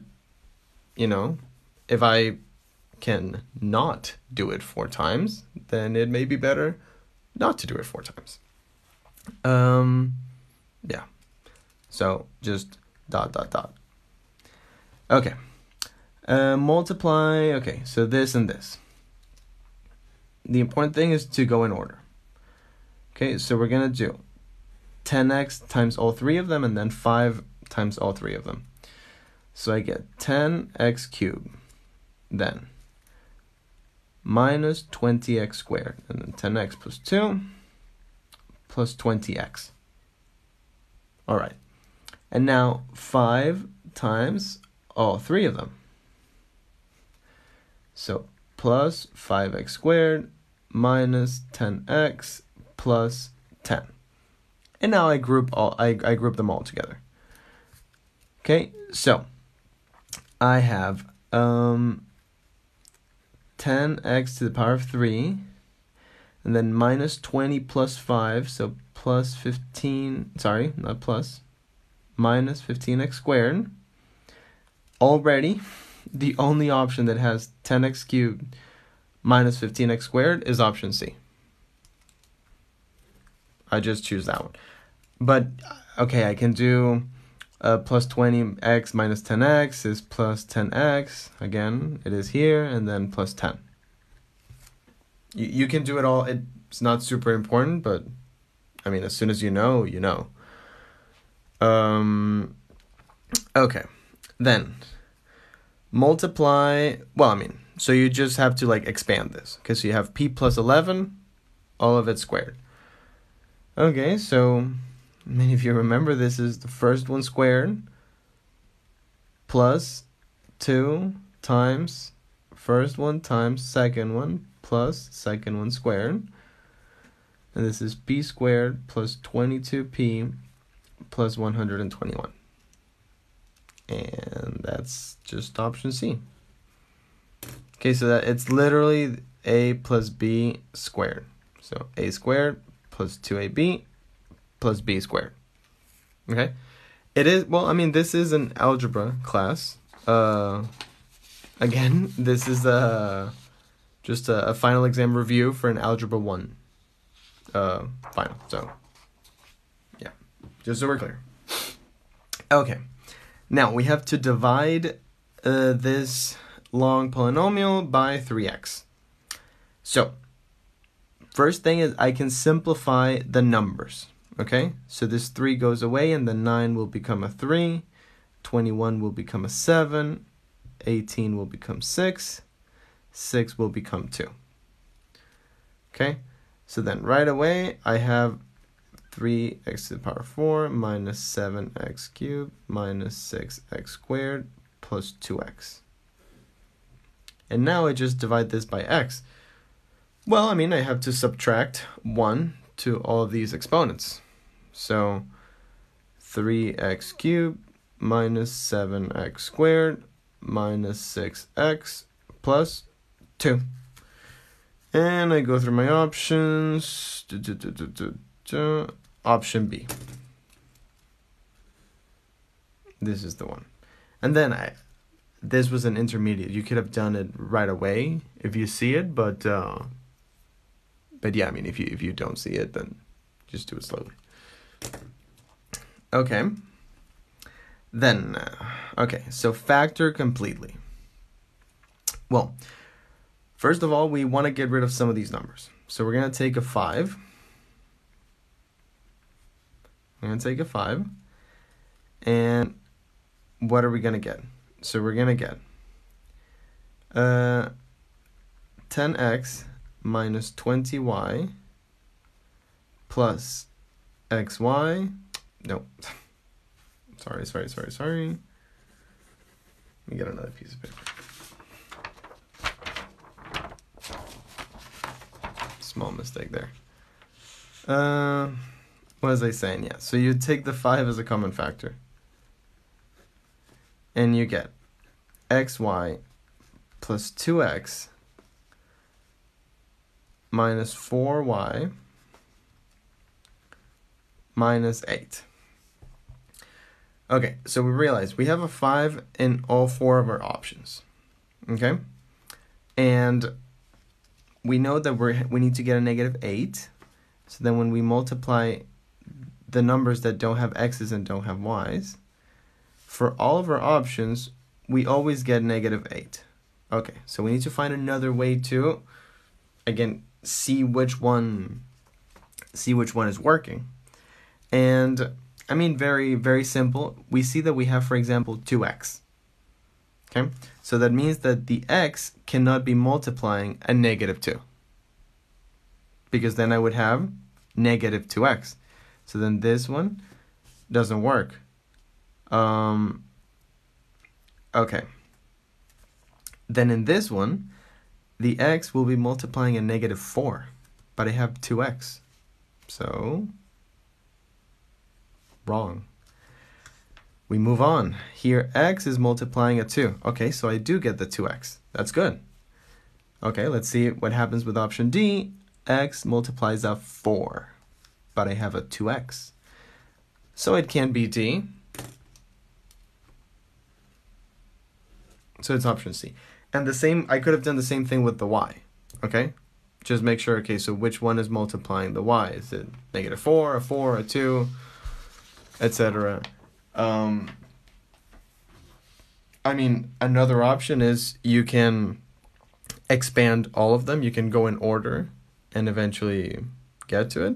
you know, if I can not do it four times, then it may be better not to do it four times. Um yeah. So just dot dot dot. Okay. Uh, multiply. Okay, so this and this. The important thing is to go in order. Okay, so we're gonna do 10x times all three of them and then 5 times all three of them. So I get 10x cubed, then minus 20x squared, and then 10x plus 2 plus 20x. All right. And now 5 times all three of them. So plus 5x squared minus 10x plus 10. And now I group all I, I group them all together. Okay, so I have um 10x to the power of 3 and then minus 20 plus 5 so plus 15 sorry not plus minus 15x squared. Already, the only option that has 10x cubed minus 15x squared is option C. I just choose that one. But, okay, I can do uh, plus 20x minus 10x is plus 10x. Again, it is here, and then plus 10. You, you can do it all. It's not super important, but I mean, as soon as you know, you know. Um, okay. Then multiply. Well, I mean, so you just have to like expand this because you have p plus 11, all of it squared. Okay, so many of you remember this is the first one squared plus 2 times first one times second one plus second one squared. And this is p squared plus 22p plus 121. And that's just option C. Okay, so that it's literally a plus b squared. So a squared plus 2ab plus b squared. Okay? It is well, I mean this is an algebra class. Uh again, this is a just a, a final exam review for an algebra 1 uh final. So just so we're clear. Okay. Now we have to divide uh, this long polynomial by 3x. So, first thing is I can simplify the numbers. Okay? So this 3 goes away and the 9 will become a 3. 21 will become a 7. 18 will become 6. 6 will become 2. Okay? So then right away I have 3x to the power 4 minus 7x cubed minus 6x squared plus 2x. And now I just divide this by x. Well, I mean, I have to subtract 1 to all of these exponents. So 3x cubed minus 7x squared minus 6x plus 2. And I go through my options option B. This is the one. And then I this was an intermediate. You could have done it right away if you see it, but uh but yeah, I mean if you if you don't see it then just do it slowly. Okay. Then uh, okay, so factor completely. Well, first of all, we want to get rid of some of these numbers. So we're going to take a 5 I'm going to take a 5. And what are we going to get? So we're going to get uh, 10x minus 20y plus xy. No. sorry, sorry, sorry, sorry. Let me get another piece of paper. Small mistake there. Uh, what was I saying? Yeah, so you take the 5 as a common factor. And you get xy plus 2x minus 4y minus 8. Okay, so we realize we have a 5 in all four of our options. Okay? And we know that we we need to get a negative 8. So then when we multiply the numbers that don't have x's and don't have y's, for all of our options, we always get negative 8. Okay, so we need to find another way to, again, see which one see which one is working. And I mean very very simple. We see that we have for example 2x. Okay? So that means that the x cannot be multiplying a negative 2. Because then I would have negative 2x. So then this one doesn't work. Um okay. Then in this one, the x will be multiplying a negative 4, but I have 2x. So, wrong. We move on. Here, x is multiplying a 2. Okay, so I do get the 2x. That's good. Okay, let's see what happens with option D. x multiplies a 4, but I have a 2x. So it can be D. So it's option C. And the same, I could have done the same thing with the y, okay? Just make sure, okay, so which one is multiplying the y? Is it negative 4, a 4, a 2, etc.? Um, I mean, another option is you can expand all of them. You can go in order and eventually get to it.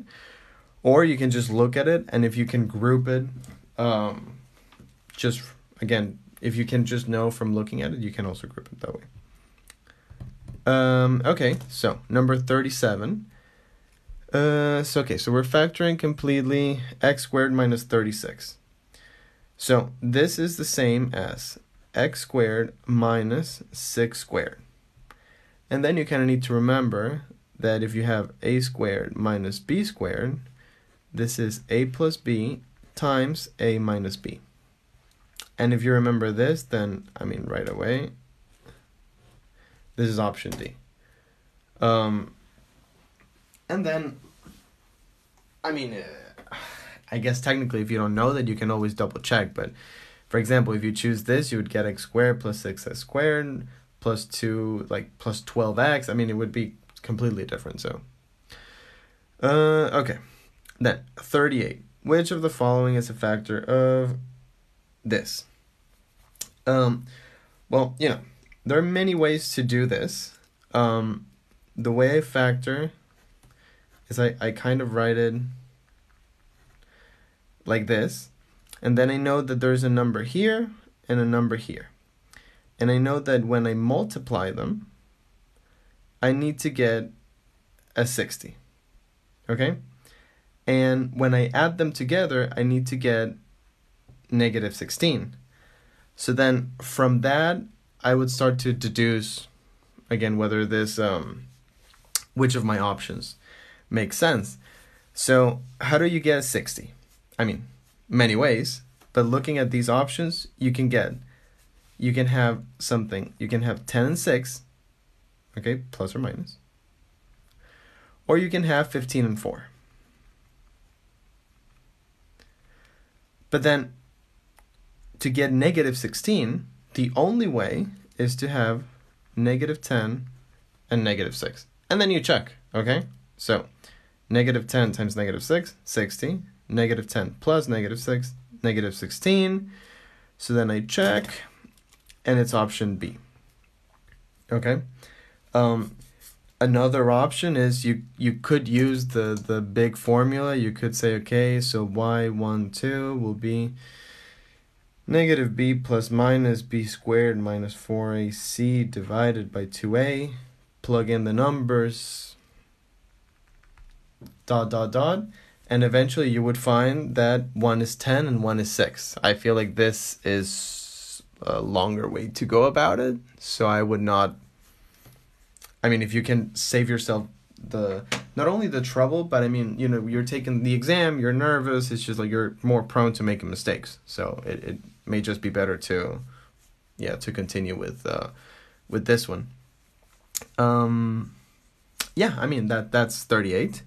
Or you can just look at it, and if you can group it, um, just again, if you can just know from looking at it, you can also group it that way. Um, okay, so number 37. Uh, so, okay, so we're factoring completely x squared minus 36. So this is the same as x squared minus 6 squared. And then you kind of need to remember that if you have a squared minus b squared, this is a plus b times a minus b. And if you remember this, then, I mean, right away, this is option D. Um, and then, I mean, uh, I guess technically, if you don't know that, you can always double check. But for example, if you choose this, you would get x squared plus 6x squared plus 2, like plus 12x. I mean, it would be completely different. So, uh, okay. Then, 38. Which of the following is a factor of this? Um, well, you know, there are many ways to do this. Um, the way I factor is I, I kind of write it like this. And then I know that there's a number here and a number here. And I know that when I multiply them, I need to get a 60. Okay? And when I add them together, I need to get negative 16. So then from that, I would start to deduce again whether this um, which of my options makes sense. So how do you get 60? I mean, many ways, but looking at these options, you can get you can have something. You can have 10 and 6, okay, plus or minus. Or you can have 15 and 4. But then to get negative 16, the only way is to have negative 10 and negative 6. And then you check, okay? So, negative 10 times negative 6, 60. Negative 10 plus negative 6, negative 16. So then I check, and it's option B. Okay? Um, another option is you you could use the the big formula. You could say okay, so y one two will be negative b plus minus b squared minus 4ac divided by 2a. Plug in the numbers, dot dot dot, and eventually you would find that one is 10 and one is 6. I feel like this is a longer way to go about it, so I would not I mean, if you can save yourself the not only the trouble, but I mean, you know, you're taking the exam, you're nervous. It's just like you're more prone to making mistakes. So it, it may just be better to, yeah, to continue with uh, with this one. Um, yeah, I mean that that's thirty eight.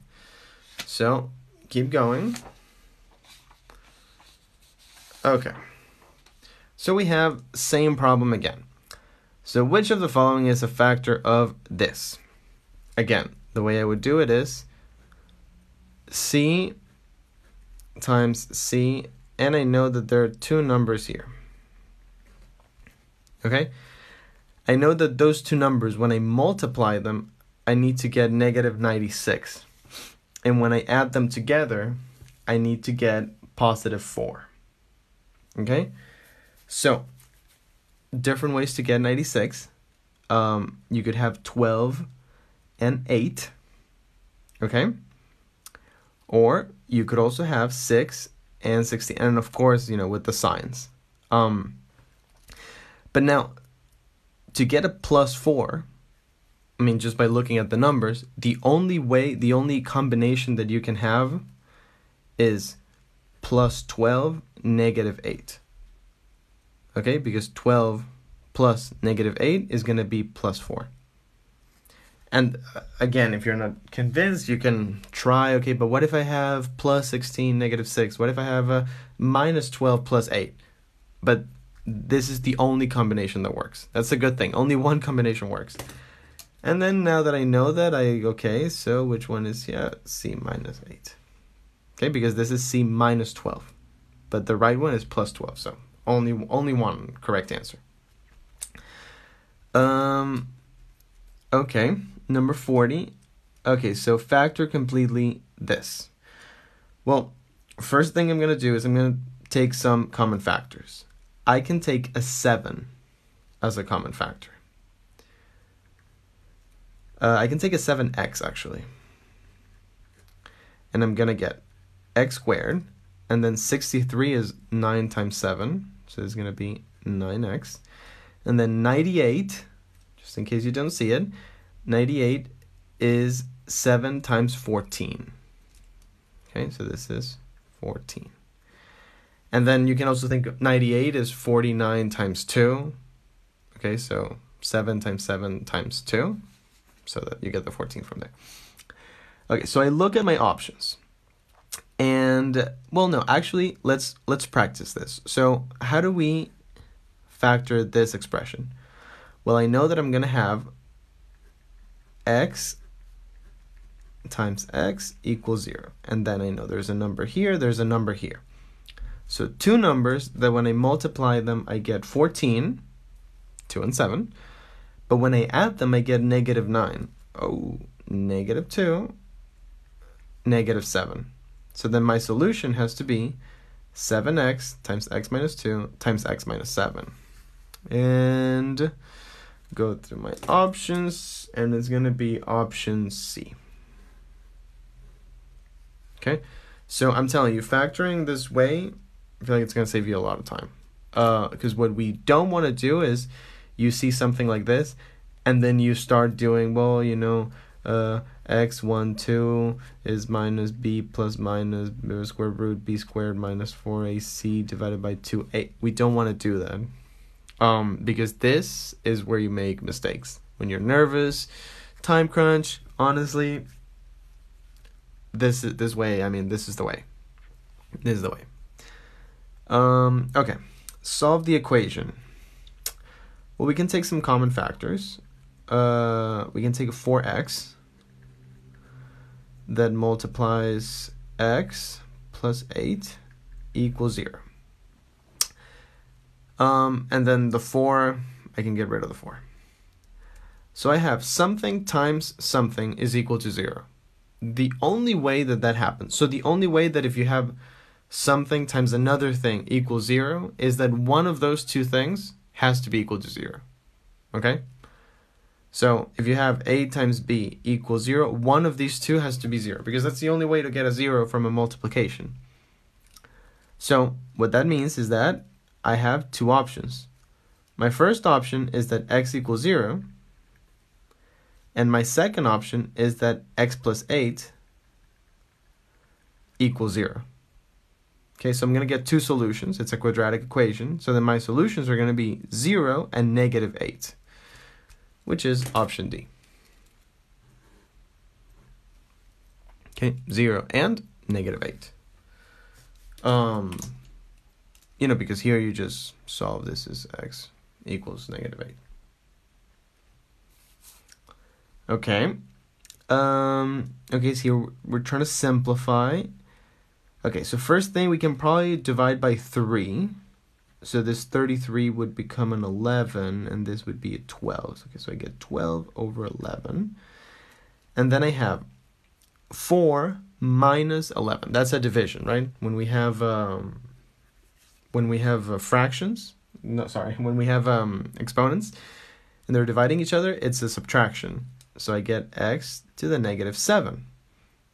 So keep going. Okay. So we have same problem again. So which of the following is a factor of this? Again, the way I would do it is C times C, and I know that there are two numbers here. Okay? I know that those two numbers, when I multiply them, I need to get negative 96. And when I add them together, I need to get positive 4. Okay? So, different ways to get 96. Um, you could have 12 and 8. Okay? Or you could also have 6 and 16. And of course, you know, with the signs. Um, but now, to get a plus 4, I mean, just by looking at the numbers, the only way, the only combination that you can have is plus 12, negative 8 okay? Because 12 plus negative 8 is going to be plus 4. And uh, again, if you're not convinced, you can try, okay, but what if I have plus 16, negative 6? What if I have a minus 12 plus 8? But this is the only combination that works. That's a good thing. Only one combination works. And then now that I know that, I, okay, so which one is, yeah, C minus 8. Okay, because this is C minus 12. But the right one is plus 12, so only only one correct answer. Um okay, number 40. Okay, so factor completely this. Well, first thing I'm going to do is I'm going to take some common factors. I can take a 7 as a common factor. Uh, I can take a 7x actually. And I'm going to get x squared and then 63 is 9 times 7, so it's going to be 9x. And then 98, just in case you don't see it, 98 is 7 times 14. Okay, so this is 14. And then you can also think 98 is 49 times 2. Okay, so 7 times 7 times 2. So that you get the 14 from there. Okay, so I look at my options. And well no, actually let's let's practice this. So, how do we factor this expression? Well, I know that I'm going to have x times x equals 0. And then I know there's a number here, there's a number here. So two numbers that when I multiply them, I get 14, 2 and 7. But when I add them, I get negative 9. Oh, negative 2, negative 7. So then my solution has to be 7x times x minus 2 times x minus 7. And go through my options, and it's going to be option C. Okay, so I'm telling you, factoring this way, I feel like it's going to save you a lot of time. Because uh, what we don't want to do is you see something like this, and then you start doing, well, you know, uh, x1 2 is minus b plus minus square root b squared minus 4ac divided by 2a. We don't want to do that. Um, because this is where you make mistakes. When you're nervous, time crunch, honestly, this is this way, I mean, this is the way. This is the way. Um, okay. Solve the equation. Well, we can take some common factors. Uh, we can take a 4x that multiplies x plus 8 equals 0. Um, and then the 4, I can get rid of the 4. So I have something times something is equal to 0. The only way that that happens, so the only way that if you have something times another thing equals 0 is that one of those two things has to be equal to 0. Okay? So if you have a times b equals 0, one of these two has to be 0 because that's the only way to get a 0 from a multiplication. So what that means is that I have two options. My first option is that x equals 0, and my second option is that x plus 8 equals 0. Okay, so I'm going to get two solutions. It's a quadratic equation. So then my solutions are going to be 0 and negative 8 which is option D. Okay, 0 and negative 8. Um, you know, because here you just solve this as x equals negative 8. Okay. Um, okay, so here we're trying to simplify. Okay, so first thing we can probably divide by 3 so this 33 would become an 11 and this would be a 12 okay so i get 12 over 11 and then i have 4 minus 11 that's a division right? When we have um, when we have uh, fractions no sorry when we have um, exponents and they're dividing each other it's a subtraction. So i get x to the negative 7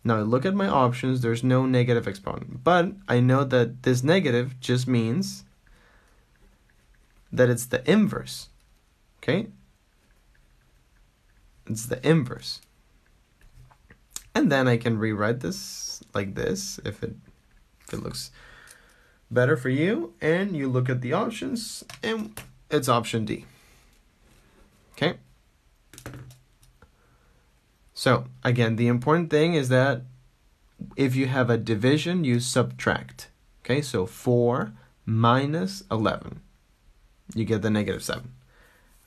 now I look at my options. There's no negative exponent. But i know that this negative just means that it's the inverse. Okay? It's the inverse. And then I can rewrite this like this if it if it looks better for you and you look at the options and it's option D. Okay? So, again, the important thing is that if you have a division, you subtract. Okay? So 4 minus 11 you get the negative 7.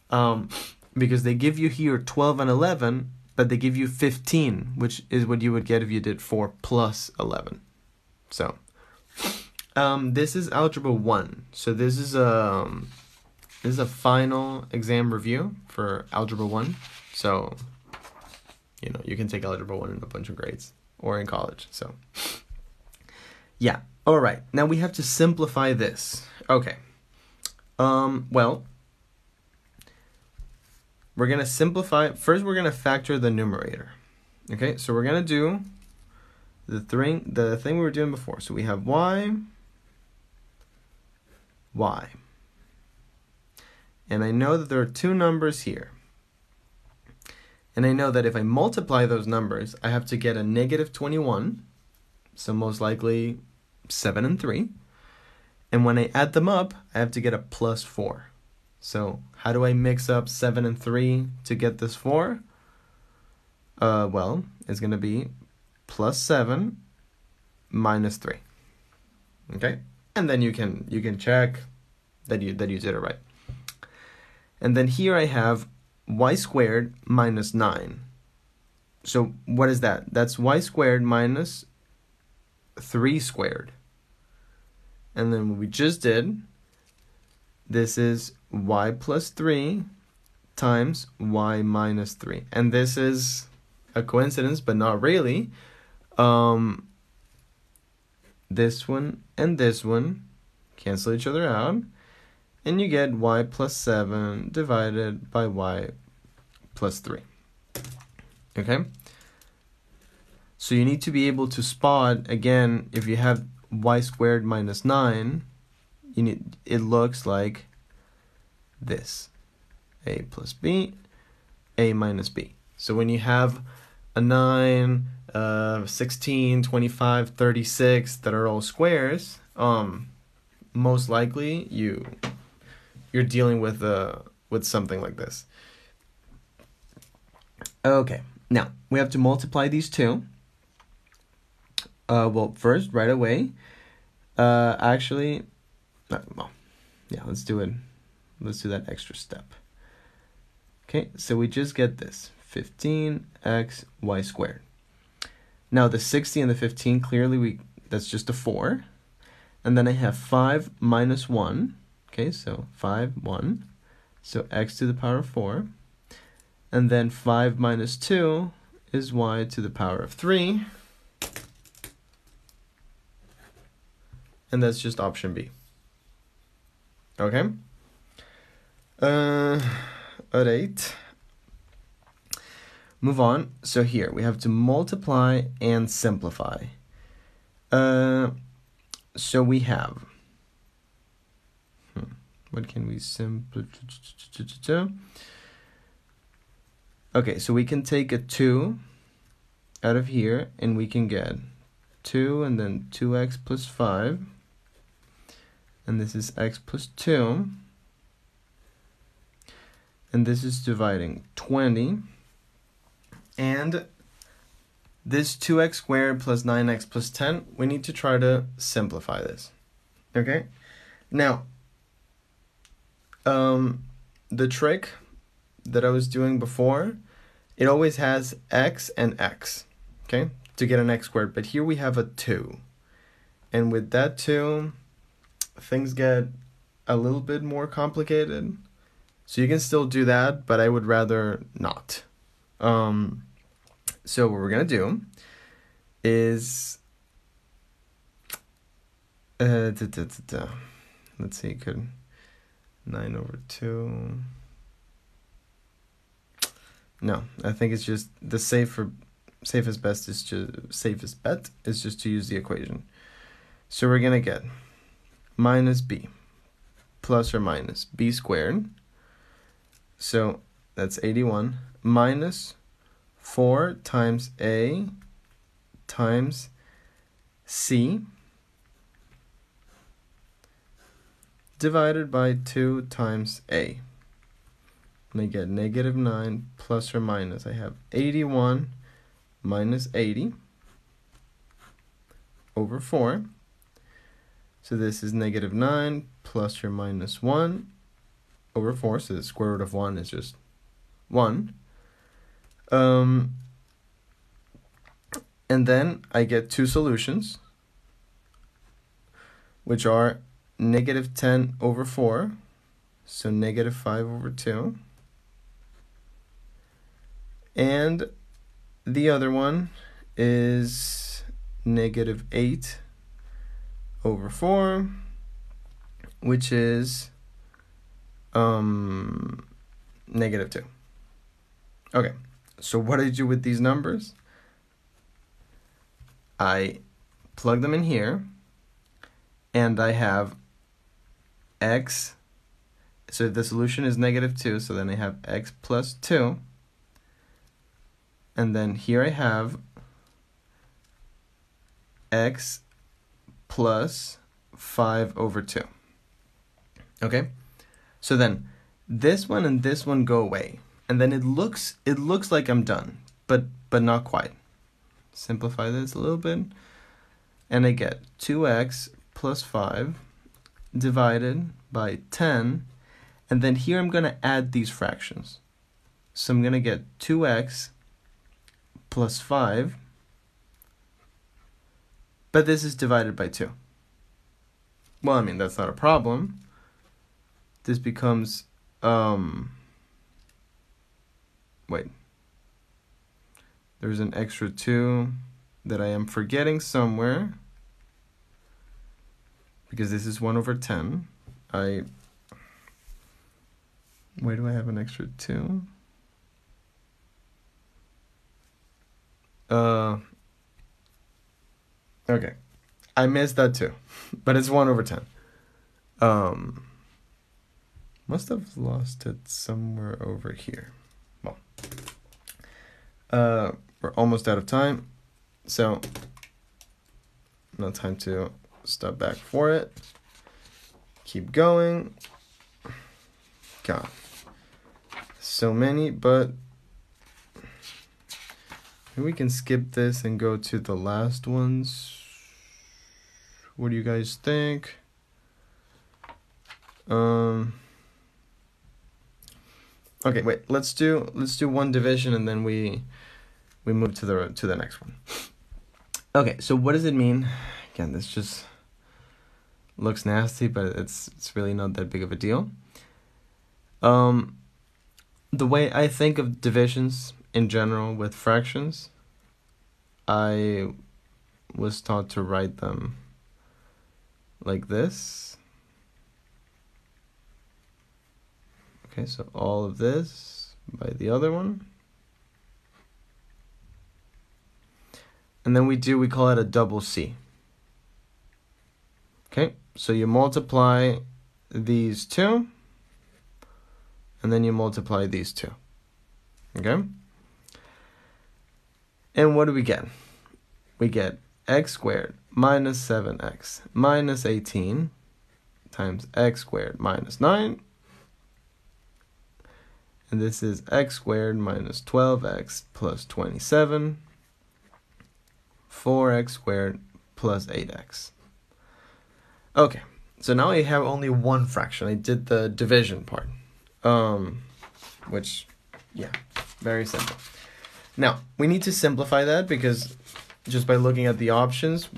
Um, because they give you here 12 and 11, but they give you 15, which is what you would get if you did 4 plus 11. So, um, this is Algebra 1. So this is a, um, this is a final exam review for Algebra 1. So, you know, you can take Algebra 1 in a bunch of grades or in college. So, yeah. All right. Now we have to simplify this. Okay. Um, well, we're going to simplify. First, we're going to factor the numerator. Okay, so we're going to do the thing, the thing we were doing before. So we have y, y. And I know that there are two numbers here. And I know that if I multiply those numbers, I have to get a negative 21. So most likely 7 and 3. And when I add them up, I have to get a plus 4. So how do I mix up 7 and 3 to get this 4? Uh, well, it's going to be plus 7 minus 3. Okay? And then you can you can check that you that you did it right. And then here I have y squared minus 9. So what is that? That's y squared minus 3 squared. And then what we just did, this is y plus 3 times y minus 3. And this is a coincidence, but not really. Um, this one and this one cancel each other out. And you get y plus 7 divided by y plus 3. Okay? So you need to be able to spot, again, if you have y squared minus 9, you need, it looks like this. a plus b, a minus b. So when you have a 9, uh, 16, 25, 36 that are all squares, um, most likely you you're dealing with uh with something like this. Okay, now we have to multiply these two. Uh, well, first, right away, uh, actually, uh, well, yeah, let's do it. Let's do that extra step. Okay, so we just get this 15x y squared. Now the 60 and the 15, clearly we that's just a 4. And then I have 5 minus 1. Okay, so 5, 1. So x to the power of 4. And then 5 minus 2 is y to the power of 3. And that's just option B. Okay? Uh, alright. Move on. So here we have to multiply and simplify. Uh, so we have. Hmm, what can we simplify? Okay, so we can take a 2 out of here and we can get 2 and then 2x plus 5. And this is x plus 2. And this is dividing 20 and this 2x squared plus 9x plus 10, we need to try to simplify this. Okay? Now, um, the trick that I was doing before, it always has x and x, okay, to get an x squared. But here we have a 2. And with that 2, things get a little bit more complicated. So you can still do that, but I would rather not. Um, so what we're gonna do is uh, da, da, da, let's see, could nine over two. No, I think it's just the safer, safest best is just safest bet is just to use the equation. So we're gonna get minus b plus or minus b squared. So that's 81 minus 4 times A times C divided by 2 times A. And I get negative 9 plus or minus. I have 81 minus 80 over 4. So this is negative 9 plus or minus 1 over 4. So the square root of 1 is just 1. Um, and then I get two solutions, which are negative 10 over 4, so negative 5 over 2. And the other one is negative 8 over 4, which is um, negative 2. Okay. So what did I do with these numbers? I plug them in here and I have x so the solution is negative 2 so then I have x plus 2 and then here I have x plus 5 over 2 okay? So then this one and this one go away. And then it looks it looks like I'm done, but but not quite. Simplify this a little bit, and I get 2x plus 5 divided by 10, and then here I'm going to add these fractions. So I'm going to get 2x plus 5, but this is divided by 2. Well, I mean, that's not a problem. This becomes um, wait. There's an extra 2 that I am forgetting somewhere. Because this is 1 over 10. I... Where do I have an extra 2? Uh... Okay. I missed that too. But it's 1 over 10. Um... Must have lost it somewhere over here. Well. Uh, we're almost out of time, so no time to step back for it. Keep going. God, so many, but we can skip this and go to the last ones. What do you guys think? Um. Okay, wait. Let's do let's do one division and then we we move to the to the next one. Okay, so what does it mean? Again, this just looks nasty, but it's it's really not that big of a deal. Um, the way I think of divisions in general with fractions, I was taught to write them like this. Okay, so all of this by the other one. And then we do, we call it a double C. Okay, so you multiply these two, and then you multiply these two. Okay? And what do we get? We get x squared minus 7x minus 18 times x squared minus 9. And this is x squared minus 12x plus 27. 4x squared plus 8x. Okay, so now I have only one fraction. I did the division part. Um, which, yeah, very simple. Now, we need to simplify that because just by looking at the options,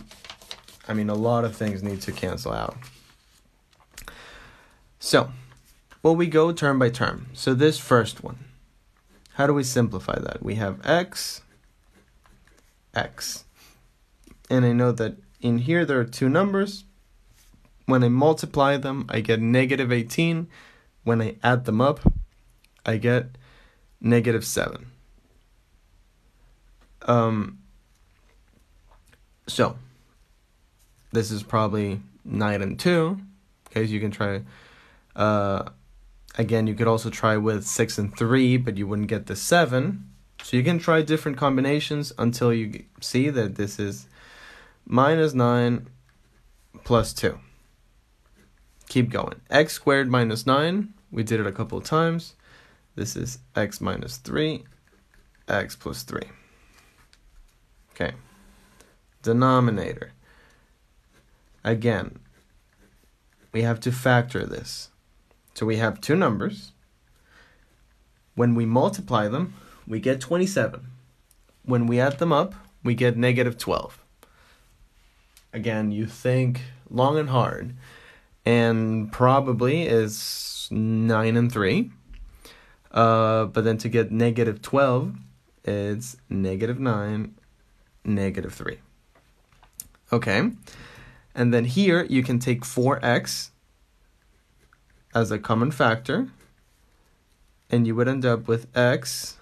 I mean, a lot of things need to cancel out. So, well, we go term by term. So this first one, how do we simplify that? We have x, x. And I know that in here there are two numbers. When I multiply them, I get negative 18. When I add them up, I get negative 7. Um, so, this is probably 9 and 2. Okay, so you can try. Uh, again, you could also try with 6 and 3, but you wouldn't get the 7. So you can try different combinations until you see that this is minus 9 plus 2. Keep going. x squared minus 9. We did it a couple of times. This is x minus 3, x plus 3. Okay. Denominator. Again, we have to factor this. So we have two numbers. When we multiply them, we get 27. When we add them up, we get negative 12. Again, you think long and hard, and probably is 9 and 3. Uh, but then to get negative 12, it's negative 9, negative 3. Okay. And then here you can take 4x as a common factor, and you would end up with x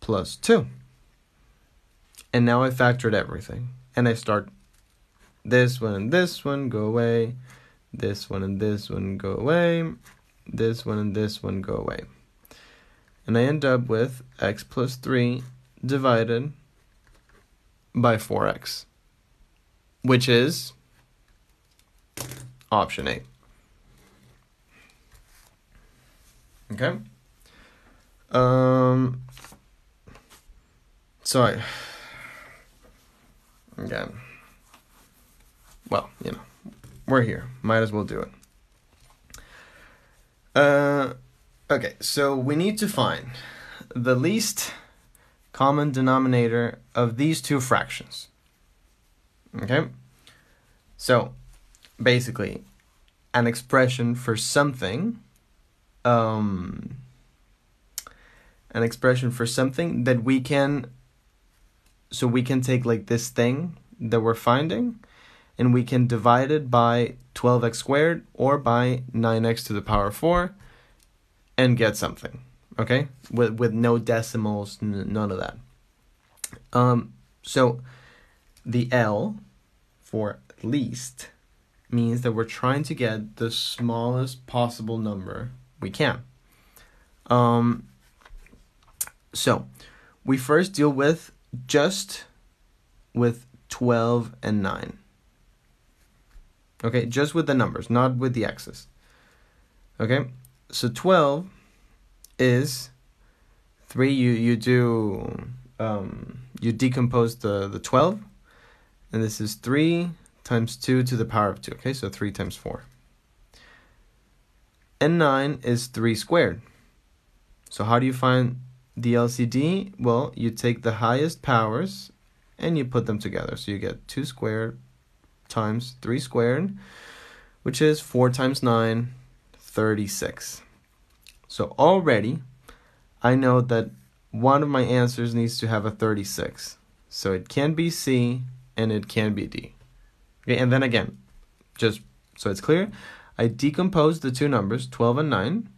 plus 2. And now I factored everything. And I start this one and this one go away, this one and this one go away, this one and this one go away. And I end up with x plus 3 divided by 4x, which is option A. Okay. Um. So. Again. Well, you know, we're here. Might as well do it. Uh. Okay, so we need to find the least common denominator of these two fractions. Okay? So, basically, an expression for something, um, an expression for something that we can, so we can take like this thing that we're finding and we can divide it by 12x squared or by 9x to the power 4 and get something okay? With with no decimals n- none of that. Um so the l for least means that we're trying to get the smallest possible number we can. Um so we first deal with just with 12 and 9 okay just with the numbers not with the x's. Okay so 12 is 3 you you do um, you decompose the the 12 and this is 3 times 2 to the power of 2 okay so 3 times 4 and 9 is 3 squared so how do you find the LCD well you take the highest powers and you put them together so you get 2 squared times 3 squared which is 4 times 9 36. So already I know that one of my answers needs to have a 36. So it can be C and it can be D. Okay, and then again, just so it's clear, I decompose the two numbers, 12 and 9.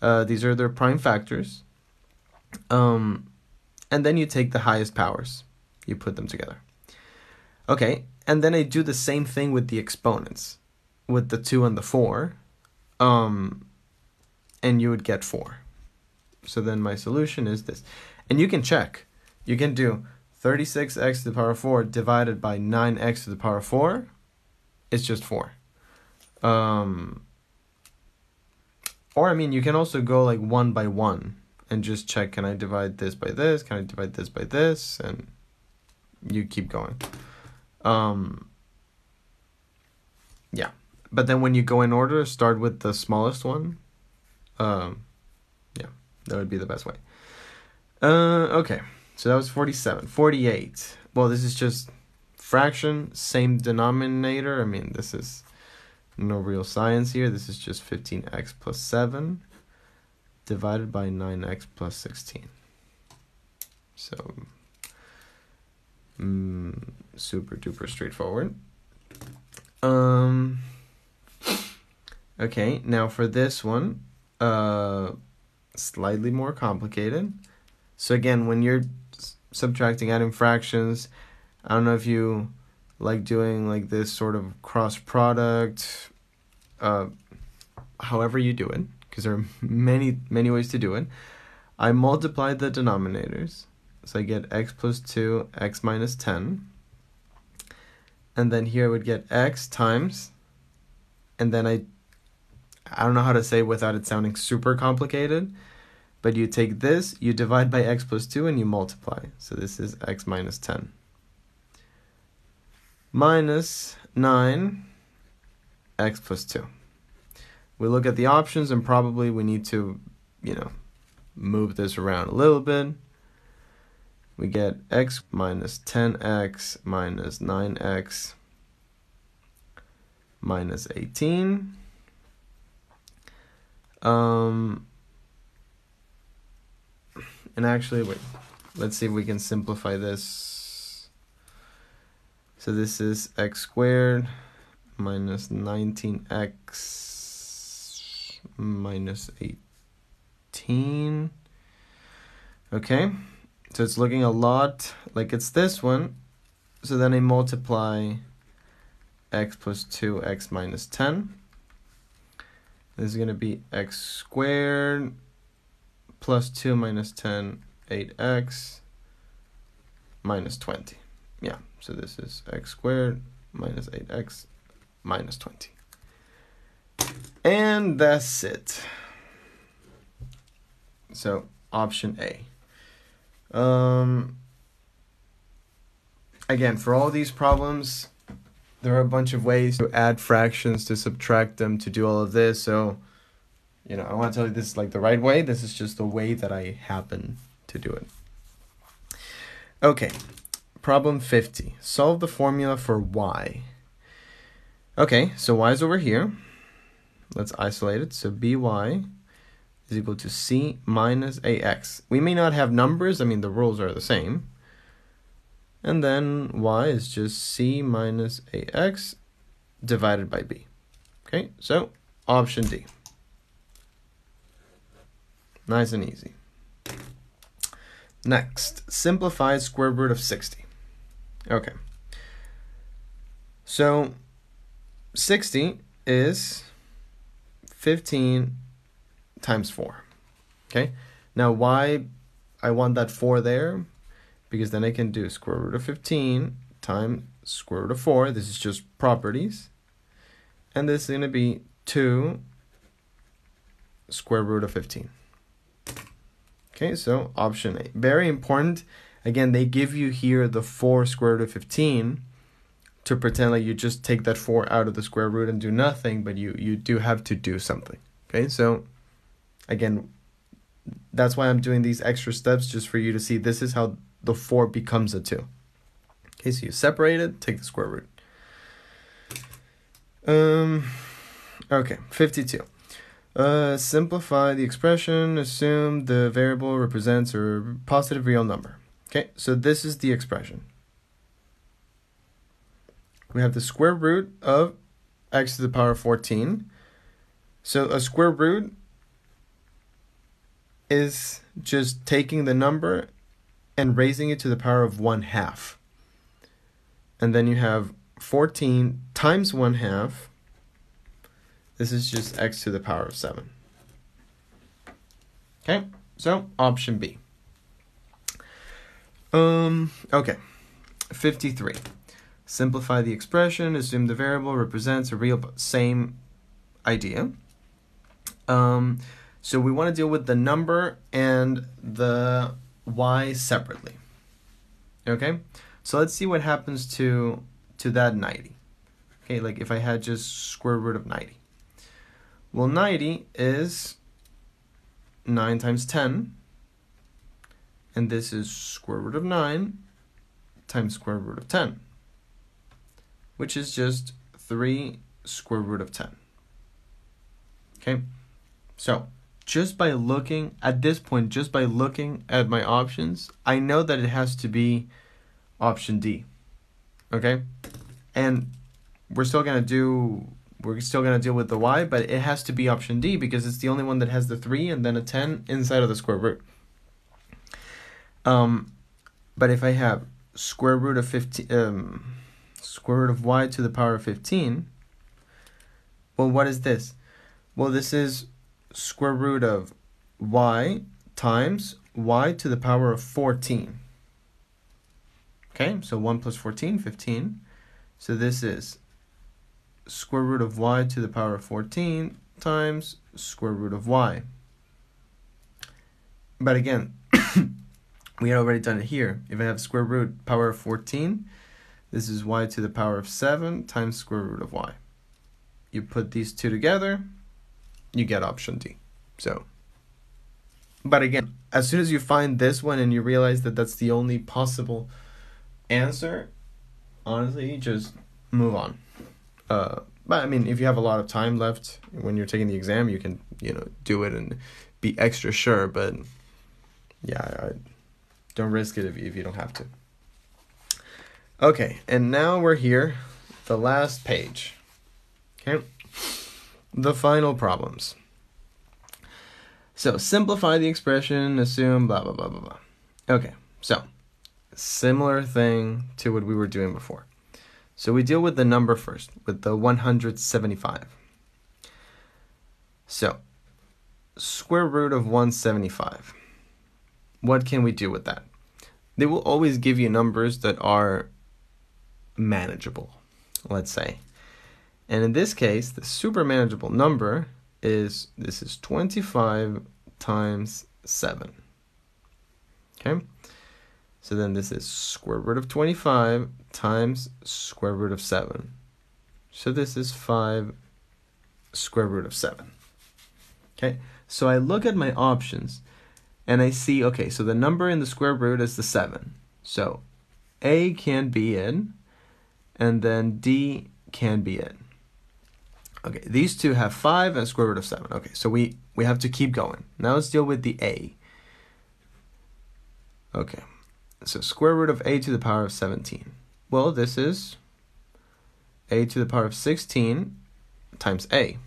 Uh, these are their prime factors. Um, and then you take the highest powers. You put them together. Okay, and then I do the same thing with the exponents, with the 2 and the 4. Um, and you would get 4. So then my solution is this. And you can check. You can do 36x to the power of 4 divided by 9x to the power of 4. It's just 4. Um, or, I mean, you can also go like 1 by 1 and just check can I divide this by this? Can I divide this by this? And you keep going. Um, yeah. But then when you go in order, start with the smallest one. Um, yeah, that would be the best way. Uh, okay, so that was 47. 48. Well, this is just fraction, same denominator. I mean, this is no real science here. This is just 15x plus 7 divided by 9x plus 16. So, mm, super duper straightforward. Um, okay, now for this one, uh, slightly more complicated. So again, when you're subtracting, adding fractions, I don't know if you like doing like this sort of cross product, uh, however you do it, because there are many many ways to do it. I multiply the denominators, so I get x plus two, x minus ten, and then here I would get x times, and then I I don't know how to say without it sounding super complicated, but you take this, you divide by x plus 2, and you multiply. So this is x minus 10. Minus 9, x plus 2. We look at the options, and probably we need to, you know, move this around a little bit. We get x minus 10x minus 9x minus 18 um, and actually, wait, let's see if we can simplify this. So this is x squared minus 19x minus 18. Okay, so it's looking a lot like it's this one. So then I multiply x plus 2x minus 10. This is going to be x squared plus 2 minus 10, 8x minus 20. Yeah, so this is x squared minus 8x minus 20. And that's it. So option A. Um, again, for all these problems, there are a bunch of ways to add fractions, to subtract them, to do all of this. So, you know, I want to tell you this is like the right way. This is just the way that I happen to do it. Okay, problem 50. Solve the formula for y. Okay, so y is over here. Let's isolate it. So by is equal to c minus ax. We may not have numbers. I mean, the rules are the same. And then y is just c minus ax divided by b. Okay, so option D. Nice and easy. Next, simplified square root of 60. Okay. So 60 is 15 times 4. Okay? Now why I want that 4 there because then I can do square root of 15 times square root of 4. This is just properties. And this is going to be 2 square root of 15. Okay, so option A. Very important. Again, they give you here the 4 square root of 15 to pretend like you just take that 4 out of the square root and do nothing, but you, you do have to do something. Okay, so again, that's why I'm doing these extra steps just for you to see this is how the 4 becomes a 2. Okay, so you separate it, take the square root. Um, okay, 52. Uh, simplify the expression, assume the variable represents a positive real number. Okay, so this is the expression. We have the square root of x to the power of 14. So a square root is just taking the number and raising it to the power of 1 half. And then you have 14 times 1 half. This is just x to the power of 7. Okay, so option B. Um, okay. 53. Simplify the expression, assume the variable represents a real same idea. Um, so we want to deal with the number and the y separately. Okay? So let's see what happens to to that 90. Okay, like if I had just square root of 90. Well, 90 is 9 times 10 and this is square root of 9 times square root of 10, which is just 3 square root of 10. Okay, so just by looking at this point, just by looking at my options, I know that it has to be option D. Okay, and we're still gonna do we're still gonna deal with the y, but it has to be option D because it's the only one that has the three and then a ten inside of the square root. Um, but if I have square root of 15, um, square root of y to the power of 15, well, what is this? Well, this is square root of y times y to the power of 14. Okay, so 1 plus 14, 15. So this is square root of y to the power of 14 times square root of y. But again, we had already done it here. If I have square root power of 14, this is y to the power of 7 times square root of y. You put these two together, you get option D. So, but again, as soon as you find this one and you realize that that's the only possible answer, honestly, just move on. Uh, but I mean, if you have a lot of time left when you're taking the exam, you can, you know, do it and be extra sure. But yeah, I, don't risk it if, if you don't have to. Okay, and now we're here, the last page. Okay, the final problems. So simplify the expression, assume blah blah blah blah blah. Okay, so similar thing to what we were doing before. So we deal with the number first, with the 175. So, square root of 175 what can we do with that? They will always give you numbers that are manageable, let's say. And in this case, the super manageable number is this is 25 times 7. Okay? So then this is square root of 25 times square root of 7. So this is 5 square root of 7. Okay? So I look at my options and I see, okay, so the number in the square root is the 7. So A can be in, and then D can be in. Okay, these two have 5 and square root of 7. Okay, so we, we have to keep going. Now let's deal with the A. Okay, so square root of A to the power of 17. Well, this is A to the power of 16 times A.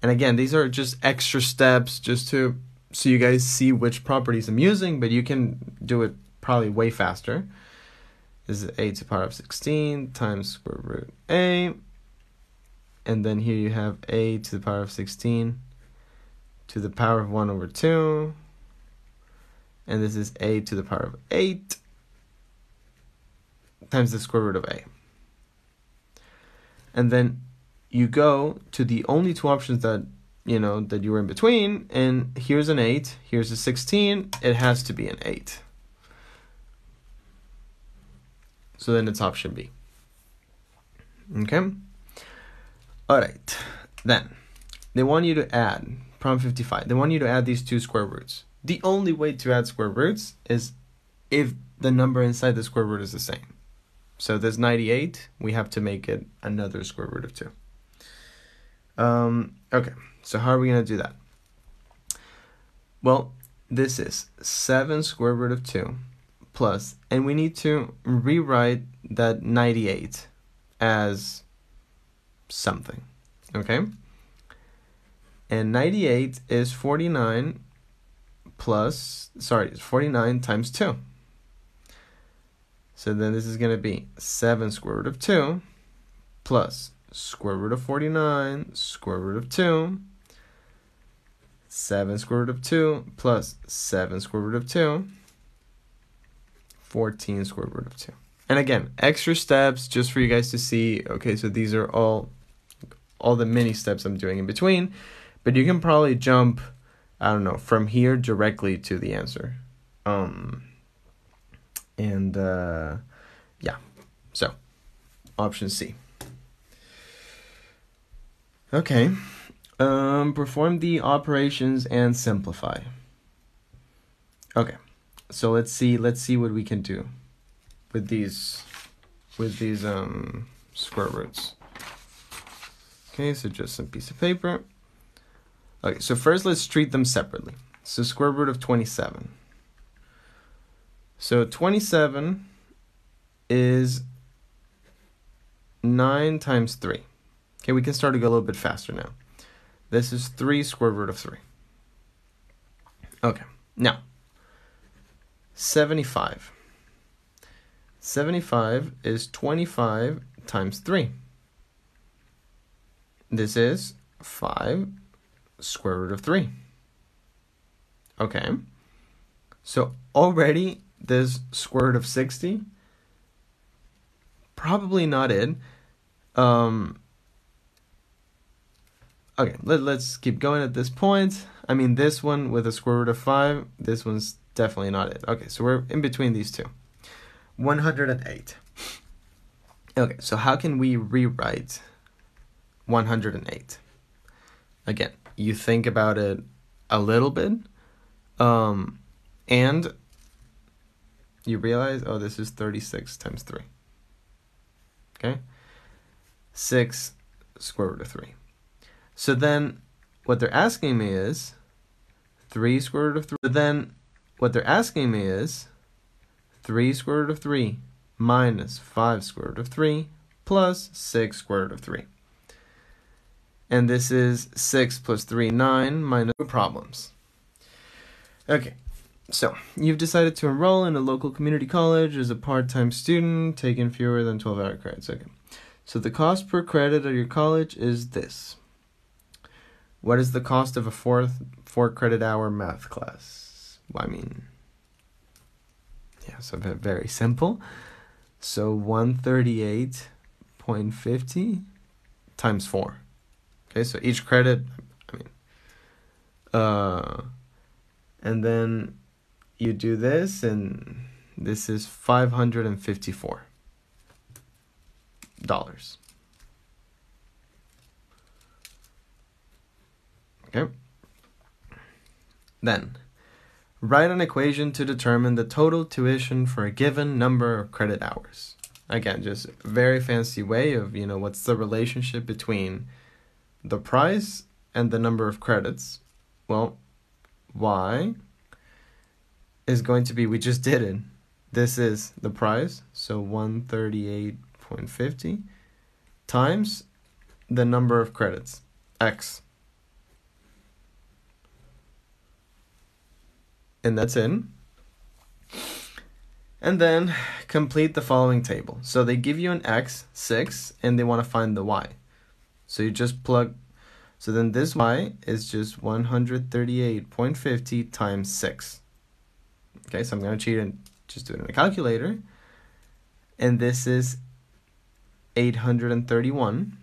And again, these are just extra steps just to so you guys see which properties I'm using, but you can do it probably way faster. This is a to the power of 16 times square root a. And then here you have a to the power of 16 to the power of 1 over 2. And this is a to the power of 8 times the square root of a. And then you go to the only two options that you know that you were in between and here's an 8 here's a 16 it has to be an 8 so then it's option b. Okay? All right then they want you to add problem 55 they want you to add these two square roots. The only way to add square roots is if the number inside the square root is the same so there's 98 we have to make it another square root of 2 Um, okay, so how are we going to do that? Well, this is 7 square root of 2 plus, and we need to rewrite that 98 as something, okay? And 98 is 49 plus, sorry, it's 49 times 2. So then this is going to be 7 square root of 2 plus square root of 49 square root of 2 7 square root of 2 plus 7 square root of 2 14 square root of 2 and again extra steps just for you guys to see okay so these are all all the mini steps I'm doing in between. But you can probably jump I don't know from here directly to the answer. Um and uh yeah so option C Okay. Um, perform the operations and simplify. Okay. So let's see let's see what we can do with these with these um square roots. Okay, so just some piece of paper. Okay, so first let's treat them separately. So square root of 27. So 27 is 9 times 3. Okay, we can start to go a little bit faster now. This is 3 square root of 3. Okay, now 75. 75 is 25 times 3. This is 5 square root of 3. Okay, so already this square root of 60, probably not it. Um, Okay, let, let's keep going at this point. I mean, this one with a square root of 5, this one's definitely not it. Okay, so we're in between these two. 108. Okay, so how can we rewrite 108? Again, you think about it a little bit, um, and you realize, oh, this is 36 times 3. Okay? 6 square root of 3. So then what they're asking me is 3 square root of 3. But then what they're asking me is 3 square root of 3 minus 5 square root of 3 plus 6 square root of 3. And this is 6 plus 3, 9 minus problems. Okay, so you've decided to enroll in a local community college as a part-time student, taking fewer than 12 hour credits. Okay, so the cost per credit at your college is this. What is the cost of a fourth four credit hour math class? Well, I mean, yeah, so very simple. So 138.50 times 4. Okay, so each credit, I mean, uh, and then you do this, and this is $554. Okay. Then, write an equation to determine the total tuition for a given number of credit hours. Again, just very fancy way of, you know, what's the relationship between the price and the number of credits. Well, y is going to be, we just did it. This is the price, so 138.50 times the number of credits, x. and that's in. And then complete the following table. So they give you an x, 6, and they want to find the y. So you just plug, so then this y is just 138.50 times 6. Okay, so I'm going to cheat and just do it in a calculator. And this is 831.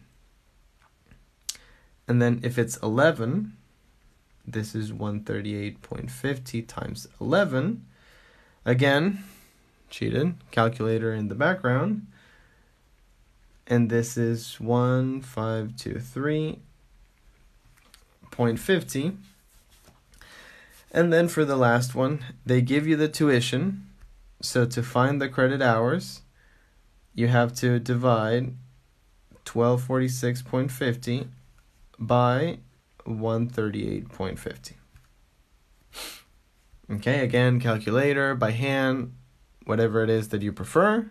And then if it's 11, this is 138.50 times 11. Again, cheated, calculator in the background. And this is 1523.50. And then for the last one, they give you the tuition. So to find the credit hours, you have to divide 1246.50 by 138.50. Okay, again, calculator by hand, whatever it is that you prefer,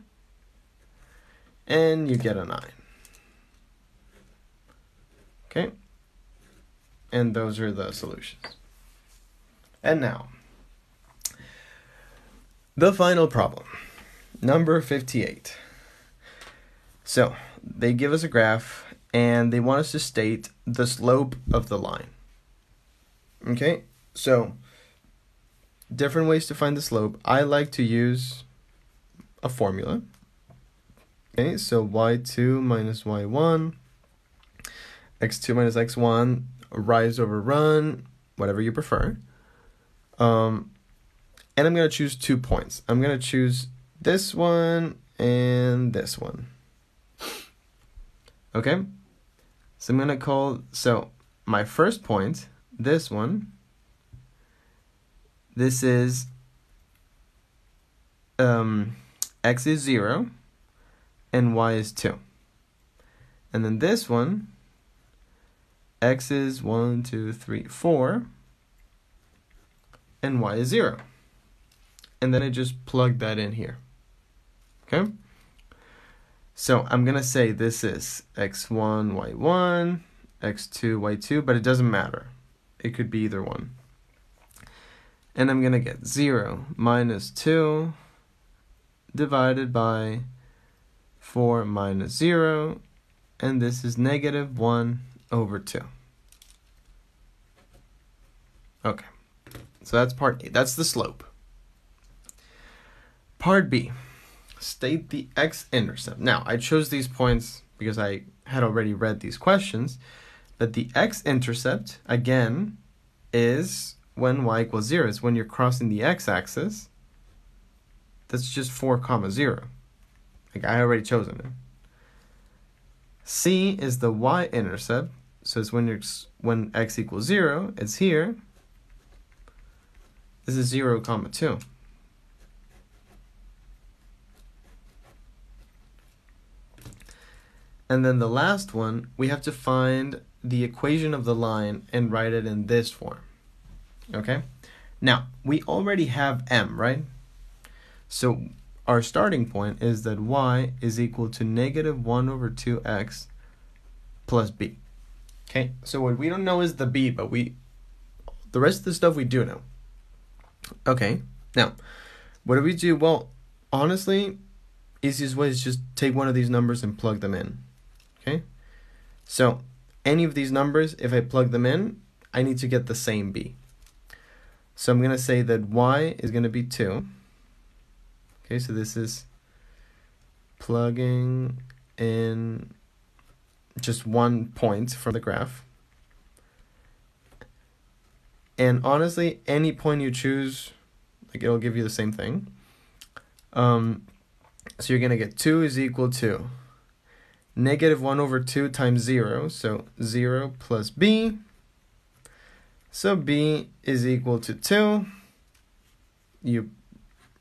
and you get a 9. Okay, and those are the solutions. And now, the final problem, number 58. So, they give us a graph and they want us to state the slope of the line. Okay, so different ways to find the slope. I like to use a formula. Okay, so y2 minus y1, x2 minus x1, rise over run, whatever you prefer. Um, and I'm going to choose two points. I'm going to choose this one and this one. Okay? So I'm going to call, so my first point, this one, this is um, x is 0 and y is 2. And then this one, x is 1, 2, 3, 4, and y is 0. And then I just plug that in here. Okay? So I'm going to say this is x1, y1, x2, y2, but it doesn't matter. It could be either one. And I'm going to get 0 minus 2 divided by 4 minus 0, and this is negative 1 over 2. Okay, so that's part A. That's the slope. Part B state the x-intercept. Now, I chose these points because I had already read these questions, but the x-intercept, again, is when y equals 0. It's when you're crossing the x-axis. That's just 4 comma 0. Like, I already chosen it. C is the y-intercept, so it's when you're when x equals 0, it's here. This is 0 comma 2. And then the last one, we have to find the equation of the line and write it in this form. Okay? Now, we already have m, right? So our starting point is that y is equal to negative 1 over 2x plus b. Okay? So what we don't know is the b, but we the rest of the stuff we do know. Okay. Now, what do we do? Well, honestly, easiest way is just take one of these numbers and plug them in. Okay, so any of these numbers, if I plug them in, I need to get the same b. So I'm going to say that y is going to be 2. Okay, so this is plugging in just one point from the graph. And honestly, any point you choose, like it'll give you the same thing. Um, so you're going to get 2 is equal to negative 1 over 2 times 0, so 0 plus b. So b is equal to 2. You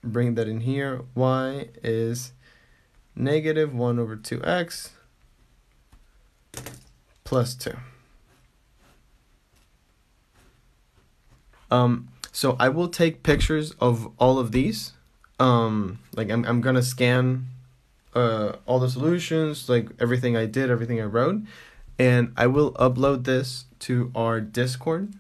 bring that in here. y is negative 1 over 2x plus 2. Um, so I will take pictures of all of these. Um, like I'm, I'm gonna scan uh, all the solutions, like everything I did, everything I wrote, and I will upload this to our Discord.